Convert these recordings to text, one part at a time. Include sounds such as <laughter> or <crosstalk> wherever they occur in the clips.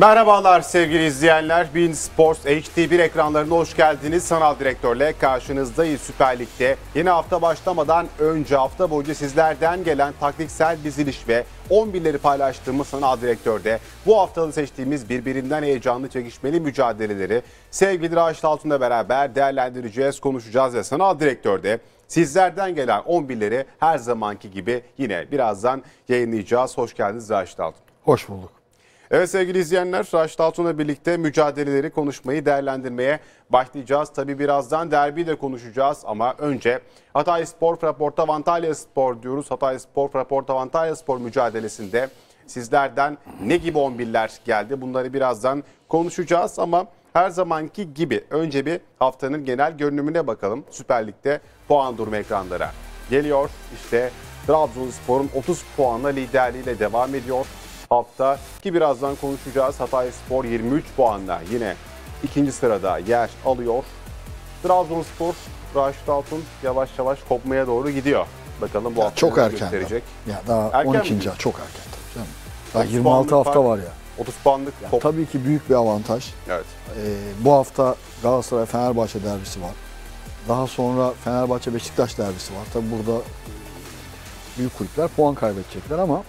Merhabalar sevgili izleyenler. Bein Sports HD1 ekranlarına hoş geldiniz. Sanal direktörle karşınızdayız Süper Lig'de. Yeni hafta başlamadan önce hafta boyunca sizlerden gelen taktiksel diziliş ve 11'leri paylaştığımız sanal direktörde bu haftalı seçtiğimiz birbirinden heyecanlı çekişmeli mücadeleleri sevgili Raşit Altun'la beraber değerlendireceğiz, konuşacağız ve sanal direktörde sizlerden gelen 11'leri her zamanki gibi yine birazdan yayınlayacağız. Hoş geldiniz Raşit Altun. Hoş bulduk. Evet sevgili izleyenler, Raşit Altun'la birlikte mücadeleleri konuşmayı, değerlendirmeye başlayacağız. Tabi birazdan derbi de konuşacağız ama önce Hatay Spor Fraporta Antalya Spor diyoruz. Hatay Spor Fraporta Antalya Spor mücadelesinde sizlerden ne gibi 11'ler geldi bunları birazdan konuşacağız ama her zamanki gibi önce bir haftanın genel görünümüne bakalım. Süper Lig'de puan durumu ekranlara geliyor. İşte Trabzonspor'un 30 puanla liderliğiyle devam ediyor hafta ki birazdan konuşacağız. Hatay Spor 23 puanla yine ikinci sırada yer alıyor. Trabzonspor Raşit Altun yavaş yavaş kopmaya doğru gidiyor. Bakalım bu Ya hafta çok erken. gösterecek. Ya daha Erken 12. mi? çok erken tabii canım. Daha 30 26 puanlık hafta fark. var ya. 30 puanlık Ya kop. Tabii ki büyük bir avantaj. Evet. Ee, bu hafta Galatasaray Fenerbahçe derbisi var. Daha sonra Fenerbahçe Beşiktaş derbisi var. Tabii burada büyük kulüpler puan kaybedecekler ama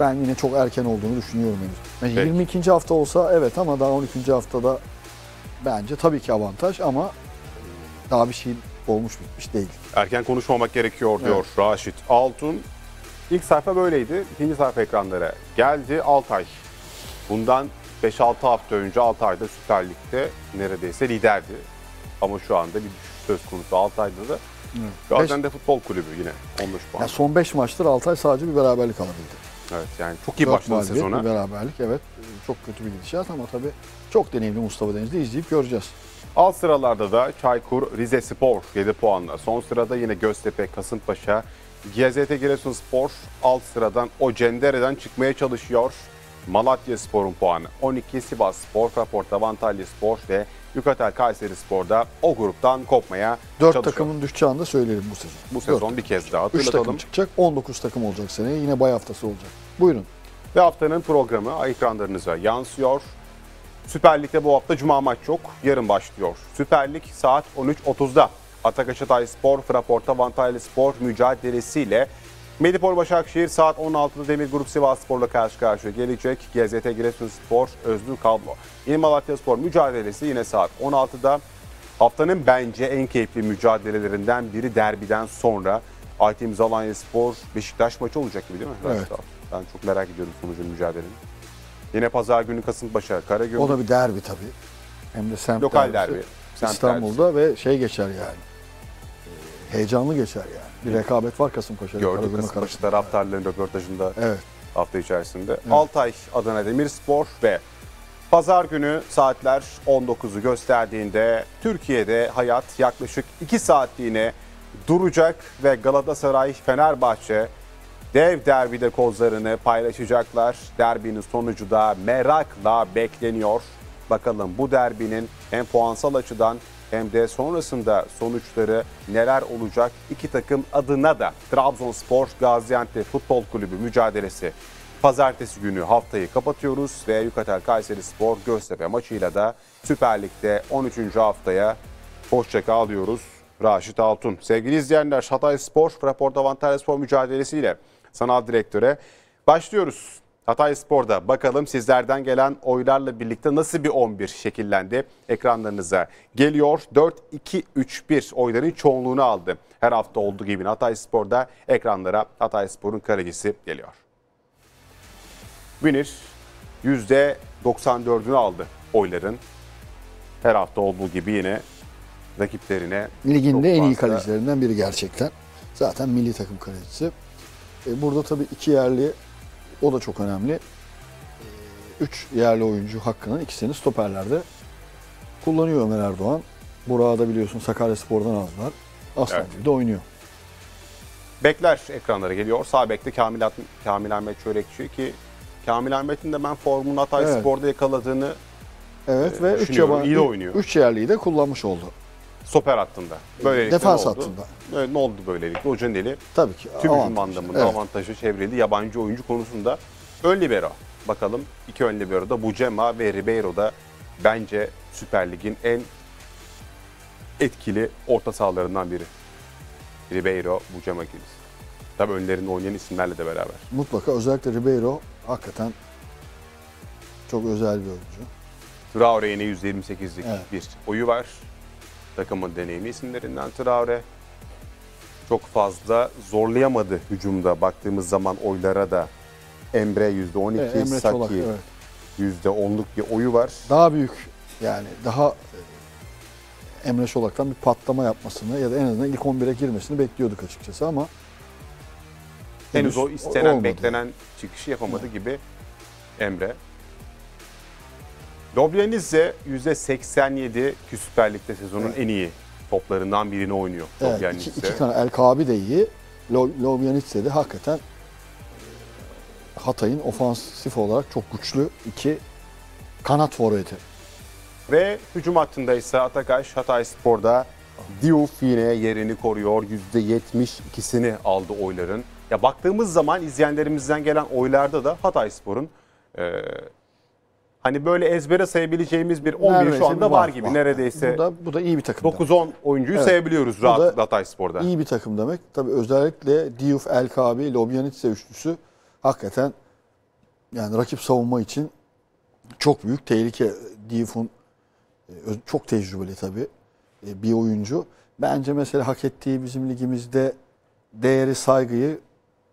ben yine çok erken olduğunu düşünüyorum henüz. Yani Peki. 22. hafta olsa evet ama daha 12. haftada bence tabii ki avantaj ama daha bir şey olmuş bitmiş değil. Erken konuşmamak gerekiyor diyor Raşit Altun. İlk sayfa böyleydi. İkinci sayfa ekranlara geldi. Altay. Bundan 5-6 hafta önce Altay'da Süper Lig'de neredeyse liderdi. Ama şu anda bir düşüş söz konusu Altay'da da. Gaziantep Futbol Kulübü yine 15 puan. Ya son 5 maçtır Altay sadece bir beraberlik alabildi. Evet yani çok iyi başladı sezona. Beraberlik evet. Çok kötü bir gidişat ama tabii çok deneyimli Mustafa Denizli izleyip göreceğiz. Alt sıralarda da Çaykur Rize Spor 7 puanla. Son sırada yine Göztepe, Kasımpaşa, GZT Giresunspor alt sıradan o cendereden çıkmaya çalışıyor. Malatya Spor'un puanı 12, Sivas Spor, Fraporta, Antalya Spor ve Yukatel Kayseri Spor'da o gruptan kopmaya 4 çalışıyor. takımın düşeceğini de söyleyelim bu sezon. Bu sezon bir kez daha 3 takım hatırlatalım. çıkacak, 19 takım olacak seneye. Yine bay haftası olacak. Buyurun. Ve haftanın programı ekranlarınıza yansıyor. Süper Lig'de bu hafta Cuma maç yok. Yarın başlıyor. Süper Lig saat 13.30'da. Atakaş Hatay Spor, Fraporta Vantalya'lı Spor mücadelesiyle Medipol Başakşehir saat 16'da Demir Grup Sivas Spor'la karşı karşıya gelecek. GZT Giresunspor, Özgür Kablo. İl Malatya Spor mücadelesi yine saat 16'da. Haftanın bence en keyifli mücadelelerinden biri derbiden sonra Aytim Zalanya Spor Beşiktaş maçı olacak gibi değil mi? Evet. Ben çok merak ediyorum sonucun mücadelenin. Yine pazar günü Kasımpaşa, Karagümrük. O da bir derbi tabii. Hem de semt Lokal derbisi. derbi, semt İstanbul'da ve şey geçer yani. Ee, Heyecanlı geçer yani. Bir rekabet var Kasımpaşa ile Gördük Kasımpaşa taraftarların röportajında Evet. hafta içerisinde. Altay, Adana Demirspor ve pazar günü saatler 19'u gösterdiğinde Türkiye'de hayat yaklaşık 2 saatliğine duracak ve Galatasaray Fenerbahçe dev derbide kozlarını paylaşacaklar. Derbinin sonucu da merakla bekleniyor. Bakalım bu derbinin hem puansal açıdan hem de sonrasında sonuçları neler olacak? İki takım adına da Trabzonspor Gaziantep Futbol Kulübü mücadelesi Pazartesi günü haftayı kapatıyoruz ve Yukatel Kayseri Spor Göztepe maçıyla da Süper Lig'de 13. haftaya hoşça kal. Raşit Altun. Sevgili izleyenler Hatay Spor, Fraporta Antalya Spor mücadelesiyle sanal direktöre başlıyoruz. Hatay Spor'da bakalım sizlerden gelen oylarla birlikte nasıl bir 11 şekillendi ekranlarınıza geliyor. 4-2-3-1 oyların çoğunluğunu aldı. Her hafta olduğu gibi Hatay Spor'da ekranlara Hatay Spor'un kalecisi geliyor. Winner %94'ünü aldı oyların. Her hafta olduğu gibi yine rakiplerine Ligin de en iyi kalecilerinden biri gerçekten. Zaten milli takım kalecisi. E, burada tabii iki yerli, o da çok önemli. E, üç yerli oyuncu hakkının ikisini stoperlerde kullanıyor Ömer Erdoğan. Burak'ı da biliyorsun Sakaryaspor'dan aldılar. Aslan Evet. gibi de oynuyor. Bekler ekranlara geliyor. Sağ bekte Kamil, Kamil Ahmet Çörekçi ki Kamil Ahmet'in de ben formunu Hatay Evet. Spor'da yakaladığını Evet Ee, ve üç, düşünüyorum. yabancı, İyi de oynuyor. üç yerliyi de kullanmış oldu. Stoper hattında. Böylelikle Defans ne oldu? hattında. Evet, ne oldu böylelikle? Hocanın eli Tabii ki. tüm hücum avantaj. anlamında Evet. avantajı çevreli yabancı oyuncu konusunda ön libero. bakalım iki ön libero'da Bucema ve Ribeiro da bence Süper Lig'in en etkili orta sahalarından biri. Ribeiro, Bucema ikilisi. Tabii önlerinde oynayan isimlerle de beraber. Mutlaka özellikle Ribeiro hakikaten çok özel bir oyuncu. Traore yine %28'lik Evet. bir oyu var. Takımın deneyimli isimlerinden Traore. Çok fazla zorlayamadı hücumda baktığımız zaman oylara da. Emre %12, Evet, Emre Saki Çolak evet. %10'luk bir oyu var. Daha büyük yani daha e, Emre Çolak'tan bir patlama yapmasını ya da en azından ilk 11'e girmesini bekliyorduk açıkçası ama Henüz o istenen, olmadı. beklenen çıkışı yapamadı gibi Emre. Lobyanidze %87 ki Süper Lig'de sezonun Evet. en iyi toplarından birini oynuyor. Evet, Lobyanidze. iki, iki kanat El Kabi de iyi. Lo- Lobyanitse de hakikaten Hatay'ın ofansif olarak çok güçlü iki kanat forveti. Ve hücum hattında ise Atakaş Hatay Spor'da Diouf yine yerini koruyor. %72'sini aldı oyların. Ya baktığımız zaman izleyenlerimizden gelen oylarda da Hatay Spor'un e, hani böyle ezbere sayabileceğimiz bir 11 Neredeyse şu anda bir var, gibi. Neredeyse Bu da, bu da iyi bir takım. demek. 9-10 oyuncuyu Evet. sayabiliyoruz rahatlıkla Hatay Spor'da. İyi bir takım demek. Tabii özellikle Diouf, El Kabi, Lobyanitse üçlüsü hakikaten yani rakip savunma için çok büyük tehlike. Diouf'un e, çok tecrübeli tabii e, bir oyuncu. Bence mesela hak ettiği bizim ligimizde değeri, saygıyı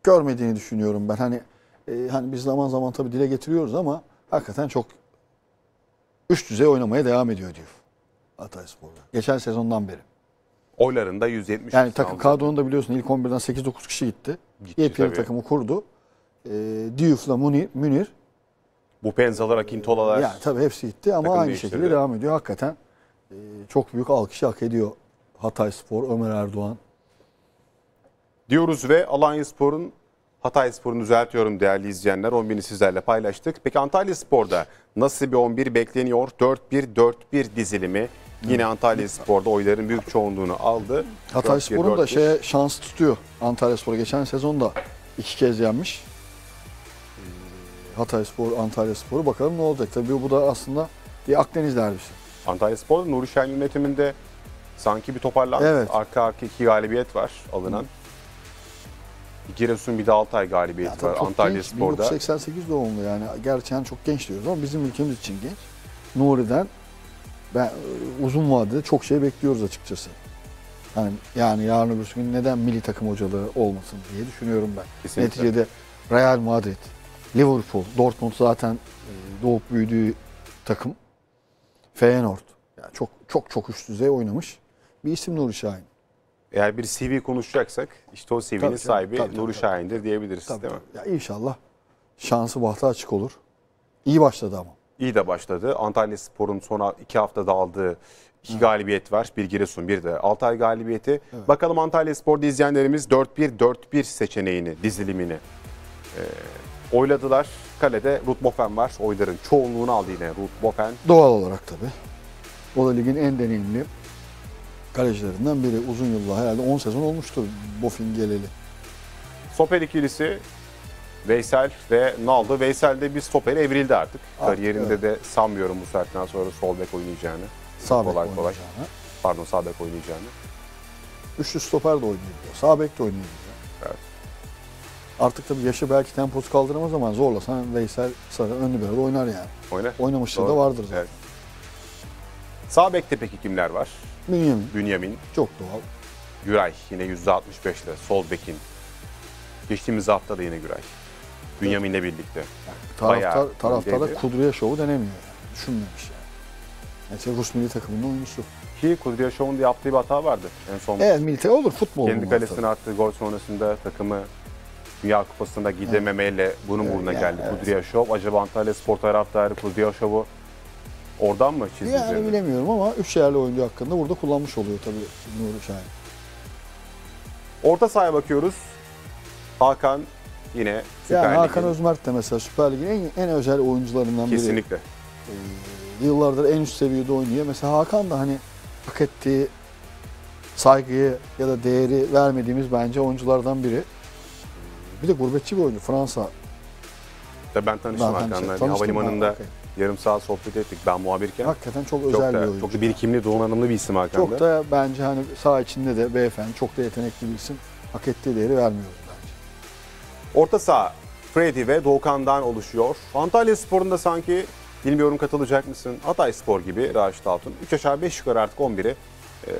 görmediğini düşünüyorum ben. Hani e, hani biz zaman zaman tabii dile getiriyoruz ama hakikaten çok üst düzey oynamaya devam ediyor Diouf. Hatayspor'da. Geçen sezondan beri. Oylarında 170 Yani takım aldı. kadronda biliyorsun ilk 11'den 8-9 kişi gitti. Gitti Yepyeni takımı kurdu. Ee, Diouf'la Munir, Münir Bu Penzalar, Akintolalar. yani tabii hepsi gitti ama aynı değiştirdi. şekilde devam ediyor. Hakikaten e, çok büyük alkışı hak ediyor Hatay Spor, Ömer Erdoğan. diyoruz ve Alanya Spor'un Hatay Spor'unu düzeltiyorum değerli izleyenler. 11'ini sizlerle paylaştık. Peki Antalya Spor'da nasıl bir 11 bekleniyor? 4-1-4-1 dizilimi. Yine Antalya Spor'da oyların büyük çoğunluğunu aldı. Hatay 4-1, Spor'un da 4-1. şeye şans tutuyor. Antalya Spor'u geçen sezon da iki kez yenmiş. Hatay Spor, Antalya Spor'u bakalım ne olacak. Tabii bu da aslında bir Akdeniz derbisi. Antalya Spor'da Nuri Şen yönetiminde sanki bir toparlandı. Evet. Arka arka iki galibiyet var alınan. Bir Giresun bir de Altay galibiyeti var Antalya genç, Spor'da. 1988 doğumlu yani. Gerçekten çok genç diyoruz ama bizim ülkemiz için genç. Nuri'den ben e, uzun vadede çok şey bekliyoruz açıkçası. Yani, yani yarın öbür gün neden milli takım hocalığı olmasın diye düşünüyorum ben. Kesinlikle. Neticede Real Madrid, Liverpool, Dortmund zaten e, doğup büyüdüğü takım. Feyenoord. Yani çok çok çok üst düzey oynamış. Bir isim Nuri Şahin. Eğer bir CV konuşacaksak işte o CV'nin Tabii sahibi tabii, tabii, Nuri tabii. Şahin'dir diyebiliriz Tabii, değil mi? tabii. Ya inşallah şansı bahtı açık olur. İyi başladı ama. İyi de başladı. Antalya Spor'un son iki haftada aldığı iki galibiyet var. Bir Giresun bir de Altay galibiyeti. Bakalım Antalya Spor'da izleyenlerimiz 4-1-4-1 seçeneğini, dizilimini e, oyladılar. Kalede Ruth Bofen var. Oyların çoğunluğunu aldı yine Ruth Bofen. Doğal olarak tabii. O da ligin en deneyimli kalecilerinden biri. Uzun yıllar herhalde 10 sezon olmuştur Bofin geleli. Stoper ikilisi Veysel ve Naldo. Veysel de bir stoper evrildi artık. Artık, Kariyerinde evet. de sanmıyorum bu saatten sonra sol bek oynayacağını. Sağ bek Kolay kolay. Pardon sağ bek oynayacağını. Üçlü stoper de oynayabiliyor. Sağ bek de oynayabiliyor. Evet. Artık tabii yaşı belki temposu kaldıramaz ama zorlasan Veysel Sarı ön libero'da oynar yani. Oynar. Oynamışlığı Doğru. da vardır zaten. Evet. Sağ bekte peki kimler var? Bünyamin Bünyamin, çok doğal. Güray yine %65'le sol bekin. Geçtiğimiz hafta da yine Güray. Bünyamin'le birlikte. Bayağı taraftar da öndeydi. Kudriye şovu denemiyor yani. Düşünmemiş yani. Mesela Rus milli takımının oyuncusu. Ki Kudryashov'un da yaptığı bir hata vardı. En son Evet milli olur futbol. kendi kalesine attığı gol sonrasında takımı Dünya Kupası'nda gidememeyle bunun Evet, burnuna yani geldi evet. Kudryashov. Acaba Antalya Spor taraftarı Kudryashov'u oradan mı çizdi Yani üzerine? bilemiyorum ama üç yerli oyuncu hakkında burada kullanmış oluyor tabii Nuri Şahin. Orta sahaya bakıyoruz. Hakan yine Süper Yani Hakan Lig'in- Özmerk de mesela Süper Lig'in en, en özel oyuncularından biri. Kesinlikle. Ee, yıllardır en üst seviyede oynuyor. Mesela Hakan da hani hak ettiği saygıyı ya da değeri vermediğimiz bence oyunculardan biri. Bir de gurbetçi bir oyuncu. Fransa Tabii ben tanıştım Hakan'la. havalimanında Okey. Yarım saat sohbet ettik ben muhabirken. Hakikaten çok çok özel bir da, oyuncu. çok da birikimli, donanımlı bir isim Hakan'da. Çok da bence hani saha içinde de beyefendi çok da yetenekli bir isim. Hak ettiği değeri vermiyoruz bence. Orta saha Freddy ve Doğukan'dan oluşuyor. Antalya Spor'un da sanki bilmiyorum katılacak mısın? Hatay Spor gibi Raşit Altun. 3 aşağı 5 yukarı artık 11'i e,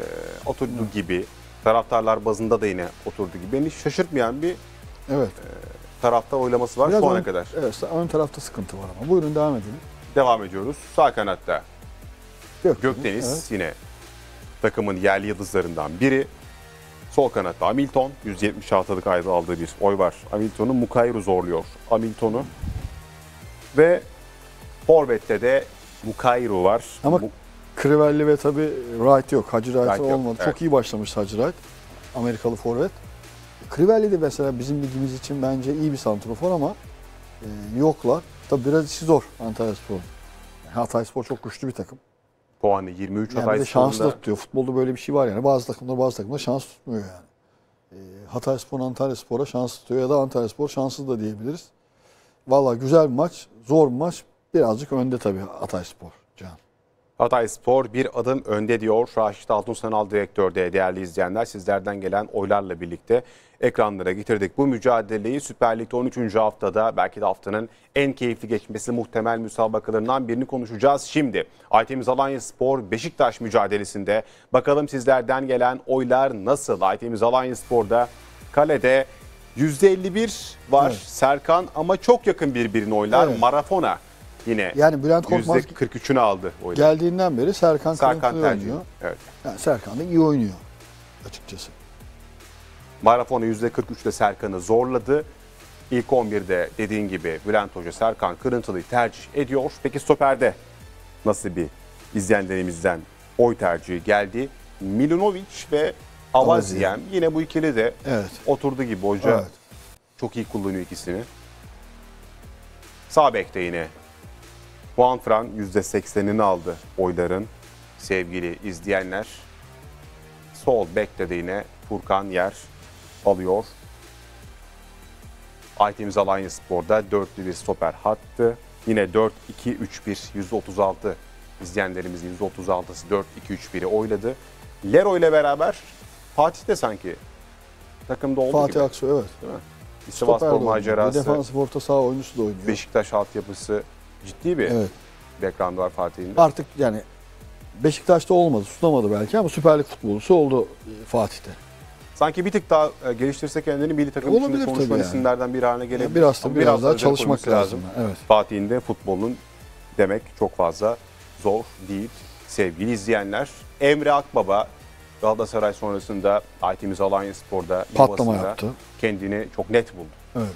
oturdu gibi. Taraftarlar bazında da yine oturdu gibi. Beni şaşırtmayan bir Evet. taraftar oylaması var Biraz şu ana ön- kadar. Evet, ön tarafta sıkıntı var ama. Buyurun devam edelim. Devam ediyoruz. Sağ kanatta Gökdeniz. Gökdeniz Evet. yine takımın yerli yıldızlarından biri. Sol kanatta Hamilton 176'lık ayda aldığı bir oy var. Hamilton'u Mukayru zorluyor. Hamilton'u ve Forvet'te de Mukayru var. Ama Crivelli ve tabii Wright yok. Hacı Wright Wright yok, olmadı. evet. Çok iyi başlamış Hacı Wright. Amerikalı forvet. Crivelli de mesela bizim ligimiz için bence iyi bir santrofor ama e, yoklar. Tabii biraz işi zor Antalya. Yani Hatay Spor çok güçlü bir takım. puanı 23 Yani bir Hatay de şanslı Spor'unda. da tutuyor. Futbolda böyle bir şey var yani. Bazı takımlar bazı takımlar şans tutmuyor yani. E, Hatay Spor Antalya Spor'a şans tutuyor ya da Antalya Spor şanssız da diyebiliriz. Valla güzel bir maç, zor bir maç. Birazcık önde tabii Hatay Spor. Hatay Spor bir adım önde diyor Raşit Altun Sanal Direktör'de değerli izleyenler. Sizlerden gelen oylarla birlikte ekranlara getirdik. Bu mücadeleyi Süper Lig'de 13. haftada belki de haftanın en keyifli geçmesi muhtemel müsabakalarından birini konuşacağız. Şimdi Aytemiz Alanya Spor Beşiktaş mücadelesinde bakalım sizlerden gelen oylar nasıl? Aytemiz Alanya Spor'da kalede %51 var Evet. Serkan ama çok yakın birbirine oylar. Evet. Marafona yine Yani Bülent Korkmaz %43'ünü aldı oyları. geldiğinden beri Serkan, Serkan oynuyor. Evet. Yani Serkan da iyi oynuyor açıkçası. Marafona %43'te Serkan'ı zorladı. İlk 11'de dediğin gibi Bülent Hoca Serkan Kırıntılı'yı tercih ediyor. Peki stoperde nasıl bir izleyenlerimizden oy tercihi geldi? Milinovic ve Avaziem yine bu ikili de Evet. oturdu gibi hoca. Evet. Çok iyi kullanıyor ikisini. Sağ bekte yine Juan Fran %80'ini aldı oyların sevgili izleyenler. Sol bekte de yine Furkan Yer alıyor. Aytemiz Alanya Spor'da dörtlü bir stoper hattı. Yine 4-2-3-1 %36 izleyenlerimizin %36'sı 4-2-3-1'i oyladı. Lero ile beraber Fatih de sanki takımda olduğu Fatih gibi. Aksu evet. Değil mi? Bir macerası, defansif orta saha oyuncusu da oynuyor. Beşiktaş altyapısı ciddi bir Evet. background var Fatih'in. de. Artık yani Beşiktaş'ta olmadı, tutamadı belki ama Süper Lig futbolcusu oldu Fatih'te. Sanki bir tık daha e, geliştirse kendini milli takım Olabilir içinde konuşulan yani. isimlerden bir haline gelebilir. Yani biraz da Ama biraz, daha çalışmak koyması lazım. Evet. Fatih'in de futbolun demek çok fazla zor değil sevgili izleyenler. Emre Akbaba Galatasaray sonrasında Aytemiz Alanya Spor'da Patlama yaptı. kendini çok net buldu. Evet.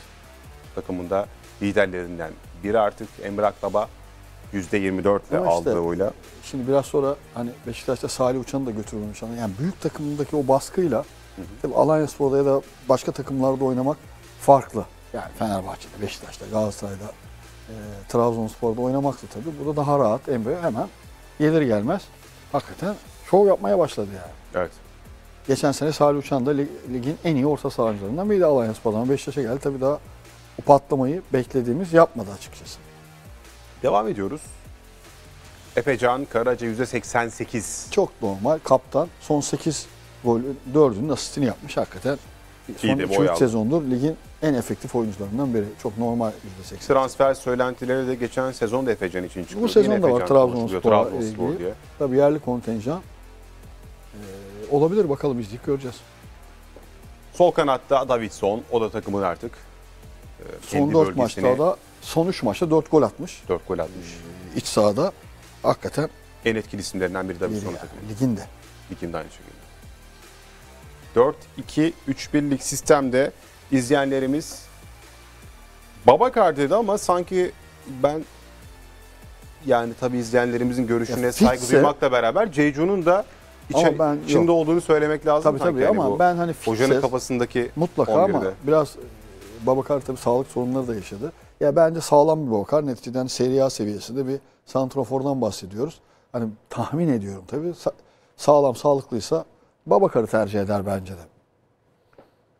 Takımında liderlerinden biri artık Emre Akbaba %24 ile işte- aldığı oyla. Şimdi biraz sonra hani Beşiktaş'ta Salih Uçan'ı da götürülmüş. Yani büyük takımındaki o baskıyla tabii Alanya Spor'da ya da başka takımlarda oynamak farklı. Yani Fenerbahçe'de, Beşiktaş'ta, Galatasaray'da, e, Trabzonspor'da oynamakta tabii. Burada daha rahat Emre hemen gelir gelmez hakikaten şov yapmaya başladı yani. Evet. Geçen sene Salih Uçan da lig- ligin en iyi orta sahancılarından biriydi Alanya Spor'dan. Beşiktaş'a geldi tabii daha o patlamayı beklediğimiz yapmadı açıkçası. Devam ediyoruz. Efecan Karaca %88. Çok normal. Kaptan son 8 gol 4'ünün asistini yapmış hakikaten. Son İyi de boy 2-3 aldı. sezondur ligin en efektif oyuncularından biri. Çok normal %80. Transfer söylentileri de geçen sezon da Efecan için çıktı. Bu sezon da var Trabzonspor'a Trabzonspor ilgili. diye. Tabii yerli kontenjan ee, olabilir bakalım izleyip göreceğiz. Sol kanatta Davidson. O da takımın artık Son kendi 4 bölgesine maçta da son 3 maçta 4 gol atmış. 4 gol atmış. Ee, İç sahada hakikaten En etkili isimlerinden biri biri Davidson'un yani, takımı. liginde. Liginde aynı şekilde. 4-2-3-1'lik sistemde izleyenlerimiz Babakar dedi ama sanki ben yani tabii izleyenlerimizin görüşüne Ya saygı fitse- duymakla beraber Ceycun'un da içe- ben- içinde yok. olduğunu söylemek lazım. Tabii tabii yani ama bu ben hani hocanın kafasındaki Mutlaka 11'de. ama biraz Babakar tabii sağlık sorunları da yaşadı. Ya bence sağlam bir Babakar. Neticede Serie A seviyesinde bir santrofordan bahsediyoruz. Hani tahmin ediyorum tabii sa- sağlam sağlıklıysa Babakar'ı tercih eder bence de.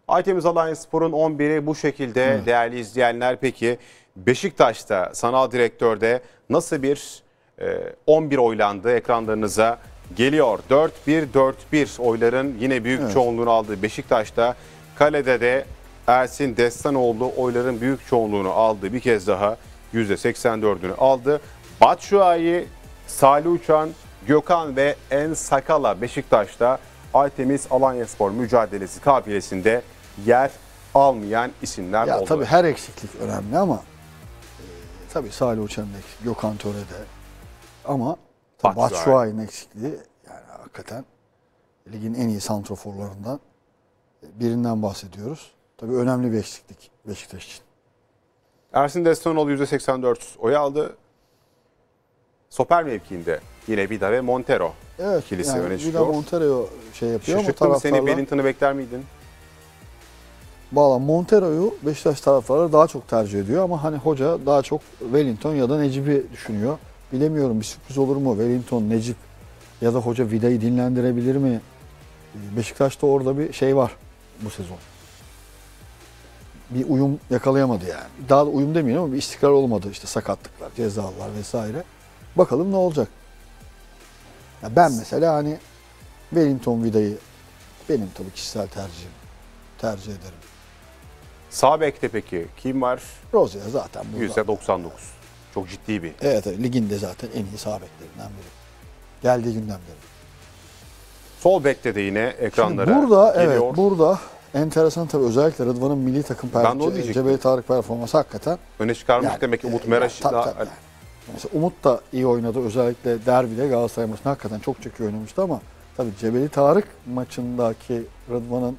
Aytemiz Alanya Spor'un 11'i bu şekilde değerli izleyenler. Peki Beşiktaş'ta sanal direktörde nasıl bir e, 11 oylandı ekranlarınıza geliyor. 4-1-4-1 oyların yine büyük Evet. çoğunluğunu aldığı Beşiktaş'ta kalede de Ersin Destanoğlu oyların büyük çoğunluğunu aldı. Bir kez daha %84'ünü aldı. Batshuayi, Salih Uçan, Gökhan ve En Sakala Beşiktaş'ta Artemis Alanyaspor mücadelesi kafilesinde yer almayan isimler Ya oldu. tabii her eksiklik önemli ama e, tabii Salih eksikliği, Gökhan Töre'de ama. Batshuayi'nin eksikliği yani hakikaten ligin en iyi santroforlarından birinden bahsediyoruz. Tabii önemli bir eksiklik Beşiktaş için. Ersin Destanoğlu %84 oy aldı. Stoper mevkiinde yine Vida ve Montero. Evet, İkilisi yani öne Vida çıkıyor. Montero şey yapıyor ama Şaşırttı seni taraftarlar... Wellington'ı bekler miydin? Valla Montero'yu Beşiktaş taraftarları daha çok tercih ediyor ama hani hoca daha çok Wellington ya da Necip'i düşünüyor. Bilemiyorum bir sürpriz olur mu? Wellington, Necip ya da hoca Vida'yı dinlendirebilir mi? Beşiktaş'ta orada bir şey var bu sezon. Bir uyum yakalayamadı yani. Daha da uyum demeyelim ama bir istikrar olmadı. İşte sakatlıklar, cezalar vesaire. Bakalım ne olacak? Ya ben mesela hani Wellington Vida'yı benim tabii kişisel tercihim. Tercih ederim. Sağ bekte peki kim var? Rozier zaten burada. %99. Çok ciddi bir. Evet, evet, liginde zaten en iyi sağ beklerinden biri. Geldiği günden beri. Sol bekte de yine Şimdi ekranlara burada geliyor. evet burada enteresan tabii özellikle Rıdvan'ın milli takım performansı. Cebeli Tarık performansı hakikaten. Öne çıkarmış Yani, demek ki Umut Meraş yani, da- tabii. Mesela Umut da iyi oynadı. Özellikle derbide Galatasaray maçında hakikaten çok çok iyi oynamıştı ama tabii Cebeli Tarık maçındaki Rıdvan'ın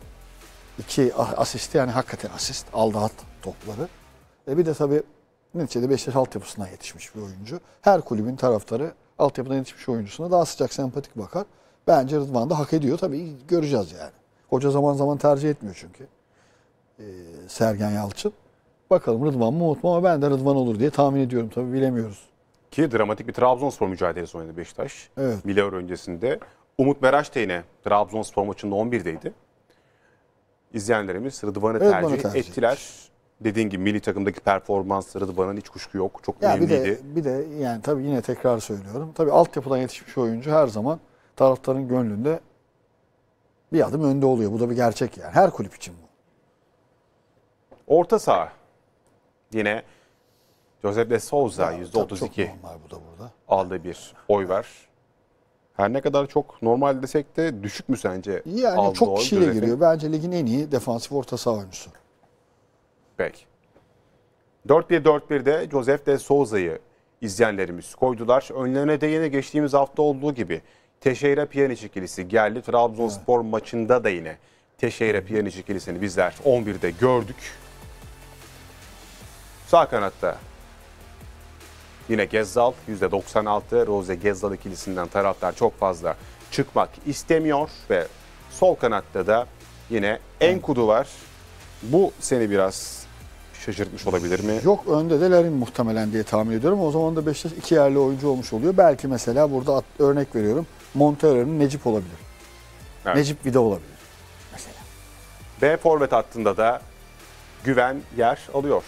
iki asisti yani hakikaten asist aldı hat topları. E bir de tabii neticede Beşiktaş altyapısından yetişmiş bir oyuncu. Her kulübün taraftarı altyapıdan yetişmiş oyuncusuna daha sıcak sempatik bakar. Bence Rıdvan da hak ediyor. Tabii göreceğiz yani. Hoca zaman zaman tercih etmiyor çünkü. Ee, Sergen Yalçın. Bakalım Rıdvan mı Umut mu ama ben de Rıdvan olur diye tahmin ediyorum tabii bilemiyoruz. Ki dramatik bir Trabzonspor mücadelesi oynadı Beşiktaş. Evet. Milor öncesinde. Umut Meraş da yine Trabzonspor maçında 11'deydi. İzleyenlerimiz Rıdvan'ı Rıdvan'ı tercih, tercih ettiler. Dediğin gibi milli takımdaki performans Rıdvan'ın hiç kuşku yok. Çok Ya bir önemliydi. de bir de yani tabii yine tekrar söylüyorum. Tabii altyapıdan yetişmiş oyuncu her zaman taraftarın gönlünde bir adım önde oluyor. Bu da bir gerçek yani. Her kulüp için bu. Orta saha. Yine Josep de Souza Ya, tabii Çok %32 normal bu da burada. aldığı bir oy var. Her ne kadar çok normal desek de düşük mü sence? Yani çok kişiyle Josep'in? giriyor. Bence ligin en iyi defansif orta saha oyuncusu. Peki. 4-1-4-1'de Joseph de Souza'yı izleyenlerimiz koydular. Önlerine de yine geçtiğimiz hafta olduğu gibi Teşeira Pjanic ikilisi geldi. Trabzonspor maçında da yine Teşeira Pjanic ikilisini bizler 11'de gördük. Sağ kanatta yine Gezzal %96. Rose Gezzal ikilisinden taraftar çok fazla çıkmak istemiyor ve sol kanatta da yine Enkudu var. Bu seni biraz şaşırtmış olabilir mi? Yok önde de Larin muhtemelen diye tahmin ediyorum. O zaman da Beşiktaş iki yerli oyuncu olmuş oluyor. Belki mesela burada örnek veriyorum. Montero'nun Necip olabilir. Evet. Necip Vida olabilir. Mesela. B forvet hattında da güven yer alıyor.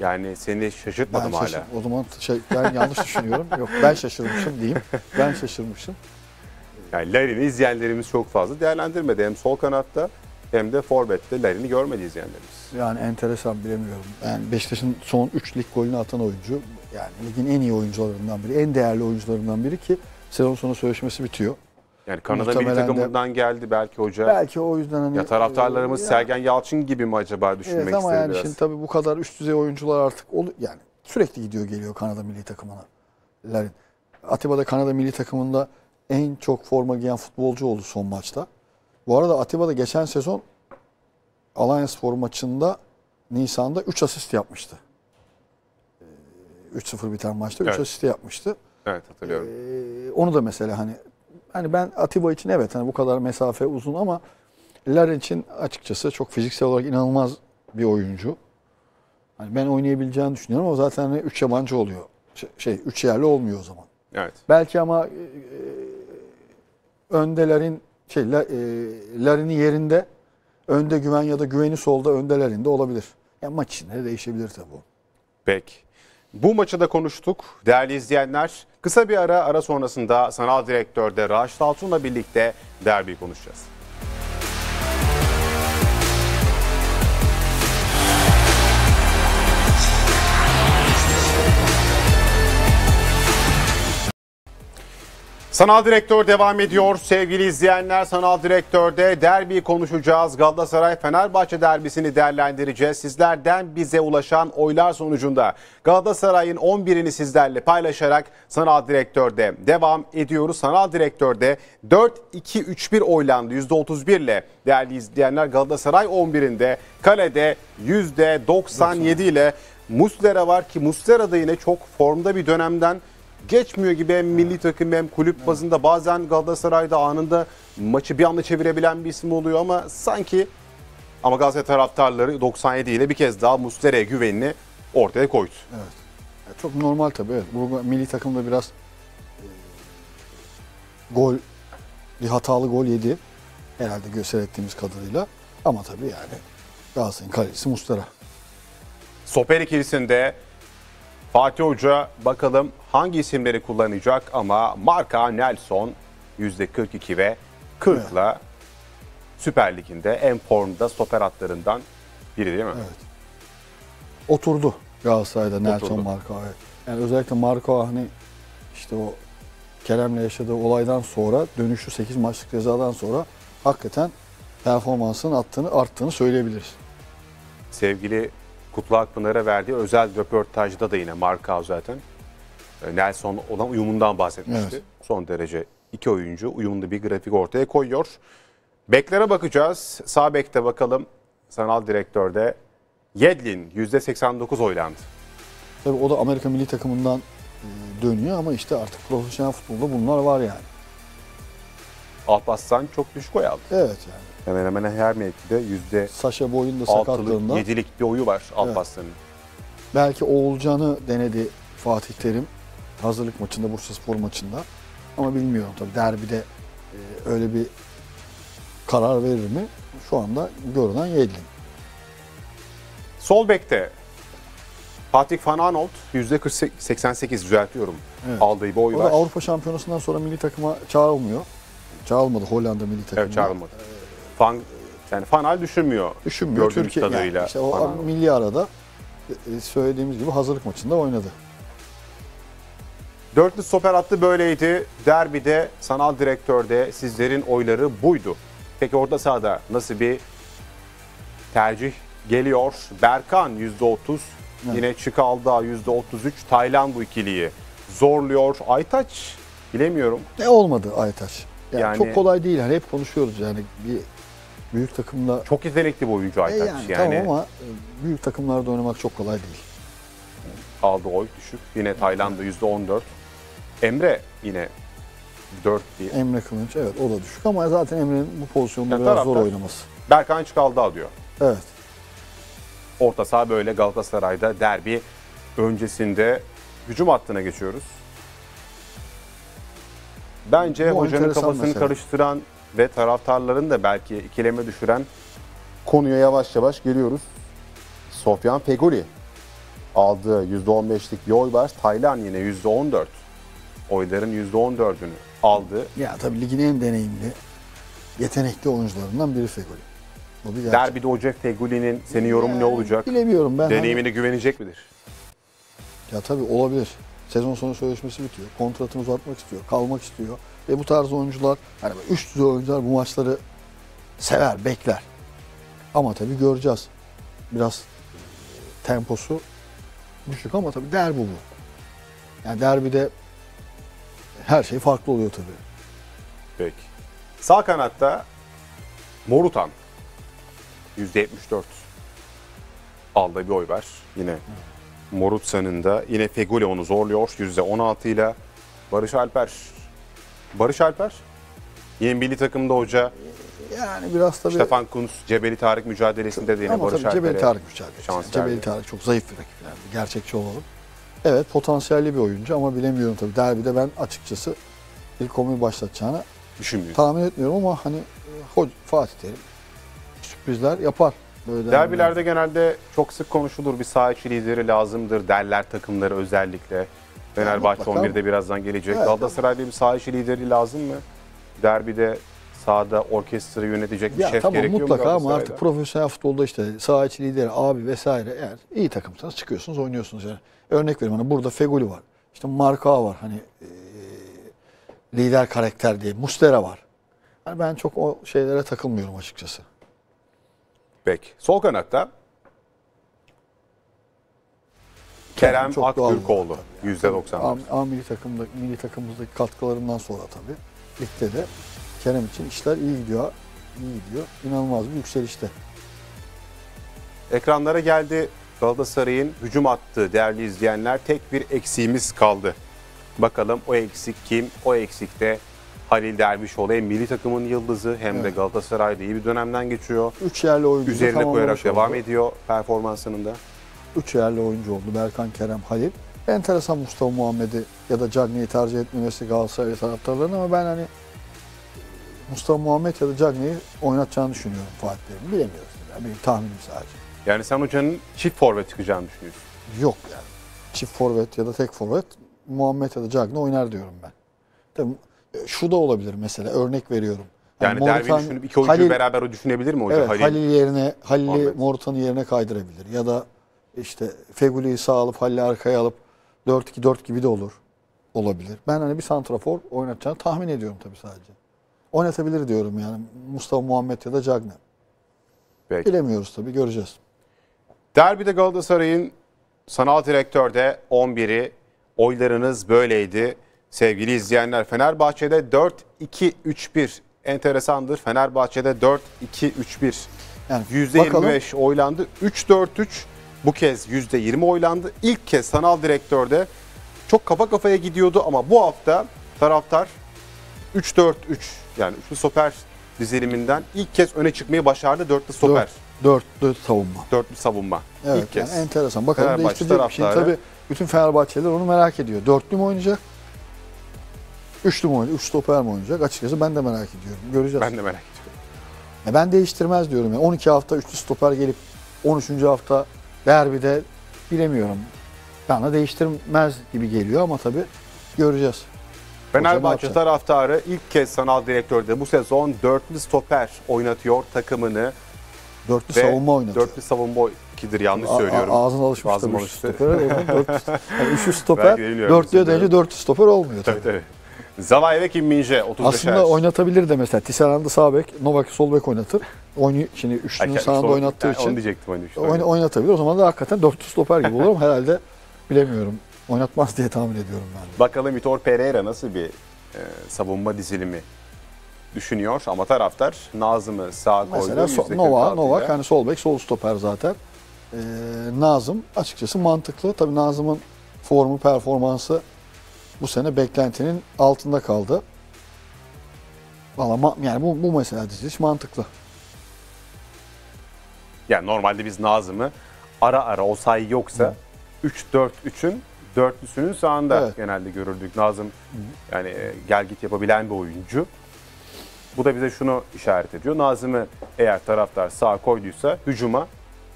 Yani seni şaşırtmadım Ben hala. şaşır- O zaman şey, ben yanlış düşünüyorum. Yok ben şaşırmışım diyeyim. Ben şaşırmışım. Yani Larin'i izleyenlerimiz çok fazla değerlendirmedi. Hem sol kanatta hem de forvette Larin'i görmedi izleyenlerimiz. Yani enteresan bilemiyorum. Yani Beşiktaş'ın son 3 lig golünü atan oyuncu. Yani ligin en iyi oyuncularından biri. En değerli oyuncularından biri ki sezon sonu sözleşmesi bitiyor. Yani Kanada milli takımından geldi belki hoca. Belki o yüzden hani... ya taraftarlarımız Ya- Sergen Yalçın gibi mi acaba düşünmek Evet ama yani biraz? şimdi tabii bu kadar üst düzey oyuncular artık olu yani sürekli gidiyor geliyor Kanada milli takımına. Larin. Atiba da Kanada milli takımında en çok forma giyen futbolcu oldu son maçta. Bu arada Atiba da geçen sezon Alliance Spor maçında Nisan'da 3 asist yapmıştı. Ee, 3-0 biten maçta 3 Evet. asist yapmıştı. Evet hatırlıyorum. Ee, onu da mesela hani hani ben Atiba için evet hani bu kadar mesafe uzun ama Larin için açıkçası çok fiziksel olarak inanılmaz bir oyuncu. Hani ben oynayabileceğini düşünüyorum ama zaten hani 3 yabancı oluyor. Şey- Şey 3 yerli olmuyor o zaman. Evet. Belki ama e, önde Larin şey e, Larin'in yerinde önde güven ya da güveni solda öndelerinde olabilir. Ya maç içinde de değişebilir tabii bu. Peki. Bu maçı da konuştuk. Değerli izleyenler, kısa bir ara ara sonrasında sanal direktörde Raşit Altun'la birlikte derbi konuşacağız. Sanal Direktör devam ediyor. Sevgili izleyenler Sanal Direktör'de derbi konuşacağız. Galatasaray Fenerbahçe derbisini değerlendireceğiz. Sizlerden bize ulaşan oylar sonucunda Galatasaray'ın 11'ini sizlerle paylaşarak Sanal Direktör'de devam ediyoruz. Sanal Direktör'de 4-2-3-1 oylandı. %31 ile değerli izleyenler Galatasaray 11'inde kalede %97 ile Muslera var ki Muslera da yine çok formda bir dönemden geçmiyor gibi hem milli takım hem kulüp bazında bazen Galatasaray'da anında maçı bir anda çevirebilen bir isim oluyor ama sanki ama Galatasaray taraftarları 97 ile bir kez daha Muslera'ya güvenini ortaya koydu. Evet. Çok normal tabii. Evet. Bu milli takımda biraz e, gol bir hatalı gol yedi. Herhalde göster ettiğimiz kadarıyla. Ama tabii yani Galatasaray'ın kalecisi Mustara. Stoper ikilisinde Fatih Hoca bakalım hangi isimleri kullanacak ama marka Nelson %42 ve 40 ile Süper Lig'inde en formda stoper hatlarından biri değil mi? Evet. Oturdu Galatasaray'da Nelson Oturdu. Marko. Evet. Yani özellikle Marko hani işte o Kerem'le yaşadığı olaydan sonra dönüşü 8 maçlık cezadan sonra hakikaten performansının attığını arttığını söyleyebiliriz. sevgili Kutlu Akpınar'a verdiği özel röportajda da yine Marka zaten e, Nelson olan uyumundan bahsetmişti. Evet. Son derece iki oyuncu uyumlu bir grafik ortaya koyuyor. Beklere bakacağız. Sağ bekte bakalım sanal direktörde Yedlin %89 oylandı. Tabii o da Amerika milli takımından e, dönüyor ama işte artık profesyonel futbolda bunlar var yani. Alparslan çok düşük oy aldı. Evet yani. Hemen hemen her mevkide yüzde Saşa Boy'un da sakatlığında yedilik bir oyu var Alparslan'ın. belki Oğulcan'ı denedi Fatih Terim hazırlık maçında Bursa Spor maçında. Ama bilmiyorum tabii derbide e, öyle bir karar verir mi? Şu anda görünen Yedlin. Sol bekte Fatih Van Aanholt %88 düzeltiyorum. Evet. Aldığı bir oy O var. Avrupa Şampiyonası'ndan sonra milli takıma çağrılmıyor. Çağrılmadı Hollanda milli takımına. Evet çağrılmadı. Fan, yani Fanal düşünmüyor. Düşünmüyor. Gördüğümüz Türkiye kadarıyla. yani işte o Fanal. milli arada e, söylediğimiz gibi hazırlık maçında oynadı. Dörtlü stoper hattı böyleydi. Derbide sanal direktörde sizlerin oyları buydu. Peki orta sahada nasıl bir tercih geliyor? Berkan %30, yine Çıkaldağ %33. Taylan bu ikiliyi zorluyor. Aytaç bilemiyorum. Ne olmadı Aytaç? Yani, Yani- çok kolay değil. Yani hep konuşuyoruz yani bir büyük takımla Çok yetenekli bir oyuncu E Aytaç. yani, yani tamam ama e, büyük takımlarda oynamak çok kolay değil. aldığı oy düşük. Yine Tayland'da %14. Emre yine 4 diye. Emre Kılınç evet o da düşük ama zaten Emre'nin bu pozisyonda Ya biraz zor taraftar- oynaması. Berkan Çıkaldağ diyor. Evet. Orta saha böyle Galatasaray'da derbi öncesinde hücum hattına geçiyoruz. Bence Bu hocanın kafasını mesele. karıştıran ve taraftarların da belki ikileme düşüren konuya yavaş yavaş geliyoruz. Sofyan Feguli aldığı %15'lik bir oy var. Taylan yine %14. Oyların %14'ünü aldı. Ya tabii ligin en deneyimli, yetenekli oyuncularından biri Fegoli. Bu bir gerçek. Derbide hoca Feguli'nin senin yorumun ne olacak? Bilemiyorum ben. hani- Deneyimine güvenecek midir? ya tabii olabilir. Sezon sonu sözleşmesi bitiyor. Kontratını uzatmak istiyor, kalmak istiyor. Ve bu tarz oyuncular, hani üst düzey oyuncular bu maçları sever, bekler. Ama tabii göreceğiz. Biraz temposu düşük ama tabii derbi bu. Yani derbide her şey farklı oluyor tabii. Peki. Sağ kanatta Morutan %74 aldığı bir oy var. Yine Morutan'ın da yine Feguli onu zorluyor %16 ile Barış Alper. Barış Alper yine milli takımda hoca Yani biraz tabii Stefan Kuntz Cebeli Tarık mücadelesinde de yine Ama Barış tabii Cebeli Tarık mücadelesi. Yani Cebeli. Tarık çok zayıf bir rakip yani. Gerçekçi olalım. Evet potansiyelli bir oyuncu ama bilemiyorum tabii. Derbide ben açıkçası ilk konuyu başlatacağını düşünmüyor. tahmin etmiyorum ama hani e, hoca, Fatih Terim sürprizler yapar. Böyle Derbilerde genelde çok sık konuşulur bir saha içi lideri lazımdır derler takımları özellikle. Fenerbahçe mutlaka. 11'de birazdan gelecek. Evet. Galatasaray'da bir saha içi lideri lazım mı? Derbide sahada orkestrayı yönetecek bir Ya şef tamam gerekiyor mu mutlaka ama artık profesyonel futbolda işte saha içi lider abi vesaire yani iyi takımsanız çıkıyorsunuz oynuyorsunuz yani. Örnek vereyim hani burada Feguli var. İşte Marka var hani e, lider karakter diye. Mustera var. Hani ben çok o şeylere takılmıyorum açıkçası. Peki. Sol kanatta Kerem çok Aktürkoğlu %90. A, A milli takımda milli takımımızdaki katkılarından sonra tabii ligde de Kerem için işler iyi gidiyor. iyi gidiyor. İnanılmaz bir yükselişte. Ekranlara geldi Galatasaray'ın hücum attığı değerli izleyenler. Tek bir eksiğimiz kaldı. Bakalım o eksik kim? O eksikte Halil Dervişoğlu hem milli takımın yıldızı hem de Evet. Galatasaray'da iyi bir dönemden geçiyor. Üç yerli oyuncu Üzerine koyarak tamamlamış devam oldu. ediyor performansının da. Üç yerli oyuncu oldu. Berkan, Kerem, Halil. Enteresan Mustafa Muhammed'i ya da Cagney'i tercih etmemesi Galatasaray taraftarlarının ama ben hani Mustafa Muhammed ya da Cagney'i oynatacağını düşünüyorum Fatih Terim'in. Bilemiyoruz. Yani benim tahminim sadece. Yani sen hocanın çift forvet çıkacağını düşünüyorsun. Yok yani. Çift forvet ya da tek forvet Muhammed ya da Cagney oynar diyorum ben. Tabii, e, şu da olabilir mesela örnek veriyorum. Yani Hani derbi Morutan- düşünüp iki oyuncuyu Halil- beraber o düşünebilir mi hoca? Evet, Halil, Halil, yerine Halil'i. Morutan'ı yerine kaydırabilir. Ya da işte Feguli'yi sağ alıp Halil'i arkaya alıp 4-2-4 gibi de olur. Olabilir. Ben hani bir santrafor oynatacağını tahmin ediyorum tabii sadece. Oynatabilir diyorum yani Mustafa Muhammed ya da Cagney. Peki. Bilemiyoruz tabii göreceğiz. Derbide Galatasaray'ın sanal direktörde 11'i oylarınız böyleydi. Sevgili izleyenler Fenerbahçe'de 4-2-3-1 enteresandır. Fenerbahçe'de 4-2-3-1 Yani %25 oylandı. 3-4-3 bu kez %20 oylandı. İlk kez sanal direktörde çok kafa kafaya gidiyordu ama bu hafta taraftar 3-4-3 yani üçlü stoper diziliminden ilk kez öne çıkmayı başardı dörtlü stoper. 4 4 savunma. Dörtlü savunma. Evet ilk kez. yani enteresan. Bakalım Fenerbahçe değiştirecek bir şey. Tabii bütün Fenerbahçeliler onu merak ediyor. Dörtlü mü oynayacak? Üçlü mü oynayacak? Üç stoper mi oynayacak? Açıkçası ben de merak ediyorum. Göreceğiz. Ben de merak ediyorum. Ya ben değiştirmez diyorum. Yani 12 hafta üçlü stoper gelip 13. hafta derbide bilemiyorum. Bana değiştirmez gibi geliyor ama tabii göreceğiz. ne Fenerbahçe taraftarı ilk kez sanal direktörde bu sezon dörtlü stoper oynatıyor takımını. Dörtlü Ve savunma oynatıyor. Dörtlü savunma ikidir yanlış A- söylüyorum. Ağzına alışmıştır Ağzım üçlü alıştı. stopere. dörtlü, <laughs> yani üçlü stoper, dörtlüye dönünce dörtlü stoper olmuyor tabii. Tabii tabii. Zalay ve Kim Minje 35 Aslında oynatabilir de mesela Tisserand'ı sağ bek, Novak sol bek oynatır. Oyunu, şimdi üçlünün sağında oynattığı için Onu diyecektim hani işte. oyna- oynatabilir. O zaman da hakikaten dörtlü stoper gibi olur ama herhalde bilemiyorum. Oynatmaz diye tahmin ediyorum ben. de. Bakalım Vitor Pereira nasıl bir e, savunma dizilimi düşünüyor ama taraftar Nazım'ı sağa koydu. Mesela so- %46 Nova. Novak hani sol bek, sol stoper zaten. Ee, Nazım açıkçası mantıklı. Tabii Nazım'ın formu, performansı bu sene beklentinin altında kaldı. Valla yani bu, bu mesela diziliş mantıklı. Yani normalde biz Nazım'ı ara ara o sayı yoksa 3-4-3'ün dörtlüsünün sağında Evet. genelde görürdük. Nazım yani e, gel git yapabilen bir oyuncu. Bu da bize şunu işaret ediyor. Nazım'ı eğer taraftar sağ koyduysa hücuma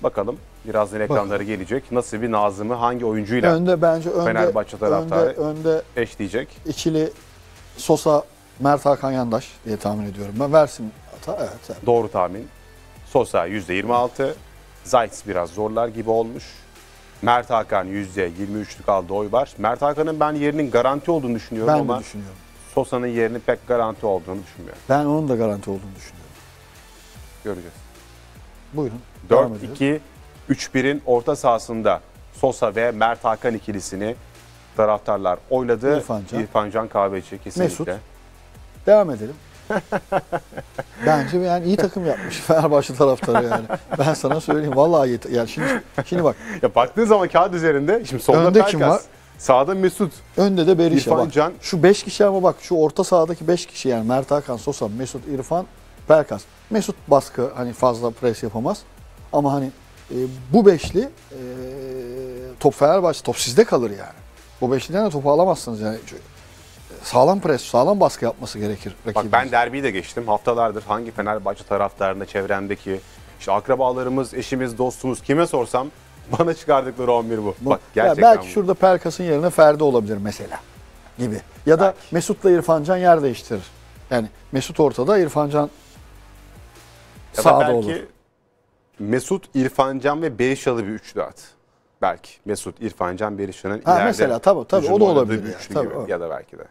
bakalım birazdan ekranları gelecek. Nasıl bir Nazım'ı hangi oyuncuyla Önde bence önde, Fenerbahçe taraftarı- önde, önde eşleyecek? ikili Sosa, Mert Hakan Yandaş diye tahmin ediyorum ben. Versin hata. Evet. evet. Doğru tahmin. Sosa %26. Zayt biraz zorlar gibi olmuş. Mert Hakan %23'lük aldığı oy var. Mert Hakan'ın ben yerinin garanti olduğunu düşünüyorum Ben ama düşünüyorum. Sosa'nın yerinin pek garanti olduğunu düşünmüyorum. Ben onun da garanti olduğunu düşünüyorum. Göreceğiz. Buyurun. devam edelim. 4-2-3-1'in orta sahasında Sosa ve Mert Hakan ikilisini taraftarlar oyladı. İrfan Can. İrfan Can Kahveci kesinlikle. Mesut. Devam edelim. <laughs> Bence yani iyi takım yapmış <laughs> Fenerbahçe taraftarı yani. Ben sana söyleyeyim vallahi iyi. Yani şimdi şimdi bak <laughs> Ya baktığın zaman kağıt üzerinde şimdi solda Önde Pelkas, kim var? sağda Mesut. önde de Berisha İrfan bak. Can. Şu 5 kişi ama bak şu orta sahadaki 5 kişi yani Mert Hakan, Sosa, Mesut, İrfan, Pelkas. Mesut baskı hani fazla pres yapamaz. Ama hani e, bu beşli e, top Fenerbahçe top sizde kalır yani. Bu beşliden de topu alamazsınız yani. Çünkü Sağlam pres, sağlam baskı yapması gerekir Bak rakibin. ben derbiyi de geçtim. Haftalardır hangi Fenerbahçe taraftarında çevremdeki işte akrabalarımız, eşimiz, dostumuz kime sorsam <laughs> bana çıkardıkları 11 bu. Bu- Bak ya gerçekten belki bu. şurada Pelkas'ın yerine Ferdi olabilir mesela gibi. Ya da Belki. Mesut'la İrfan Can yer değiştirir. Yani Mesut ortada, İrfan Can Ya da sağda belki olur. Mesut, İrfan Can ve Berişalı bir üçlü at. Belki Mesut, İrfan Can, Berişan'ın ileride mesela, tabii, tabii, o da olabilir bir ya, üçlü tabii, gibi. o. Ya da belki de.